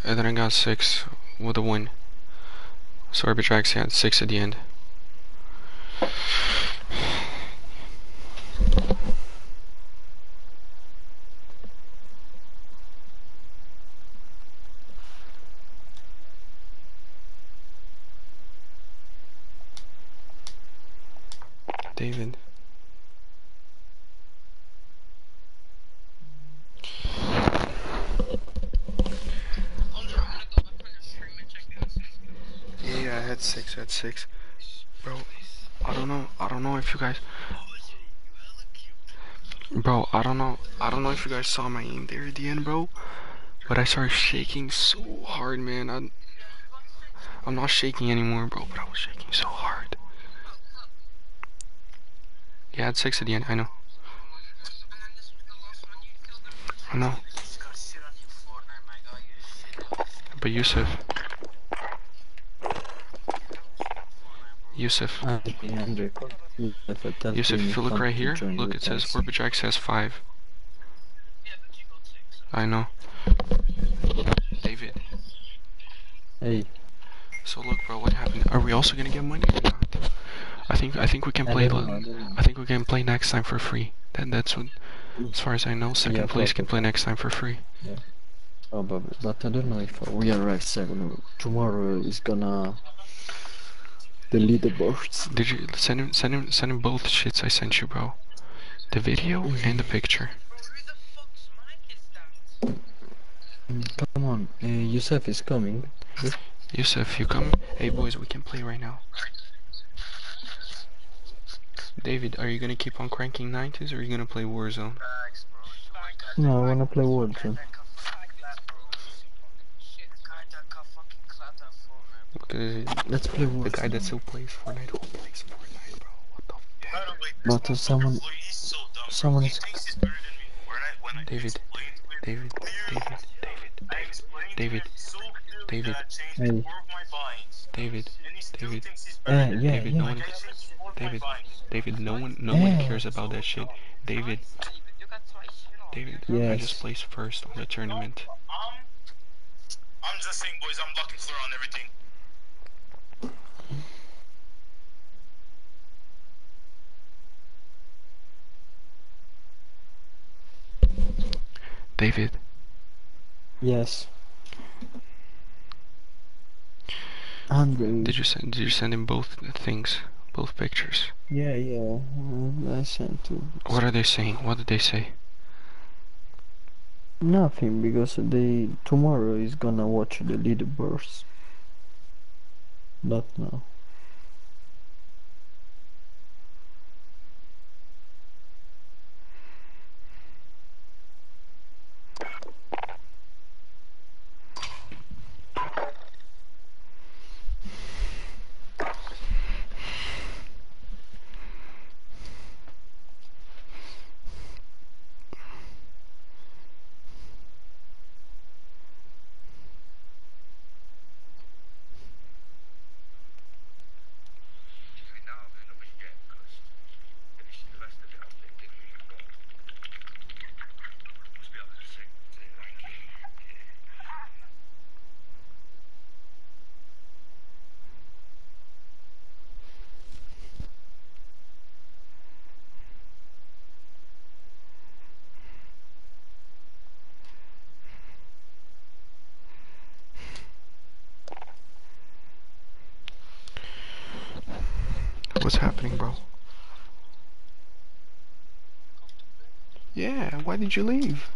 And then I got six with a win. So Arbitrax had six at the end. David. Andre, I'm gonna go back on your stream and check the answers. Had six. Bro, I don't know, I don't know if you guys... Bro, I don't know, I don't know if you guys saw my aim there at the end, bro. But I started shaking so hard, man. I, I'm not shaking anymore, bro, but I was shaking so hard. Yeah, at six at the end, I know. I know. But Yusuf, Yusuf, call Yusuf, and tell Yusuf, him if you look right here, look, it says. Orbitrax has five. Yeah, but you got six. I know. David, Hey, so look, bro, what happened? Are we also gonna get money or not? I think I think we can play. I think we can play next time for free. That that's what, as far as I know, second Yeah, place can play next time for free. yeah oh, probably, but I don't know if we arrive second. Tomorrow is gonna the leaderboards. Did you send him send him send him both shits I sent you, bro? The video and the picture. Bro, who the fuck's mic is that? Come on, uh, Yusuf is coming. Yusuf, you come? Hey boys, we can play right now. David, are you gonna keep on cranking 90s or are you gonna play Warzone? No, I wanna play Warzone. Look. Let's play The guy that still plays Fortnite. Who plays Fortnite, bro? What the fuck? But uh, someone, someone is. David, David, David, David, David, David, Hey, David, David, uh, yeah, David, no yeah. one, David, David, no one, no one Yeah. cares about that shit. David, David, I Yes. just placed first on the tournament. I'm just saying, boys, I'm locking floor on everything. David, Yes. Andre. did you send, did you send him both things, both pictures? Yeah, yeah. uh, I sent to. What are they saying? What did they say? Nothing because they tomorrow is gonna watch the leaderboards. Not now. What's happening, bro? Yeah, why did you leave?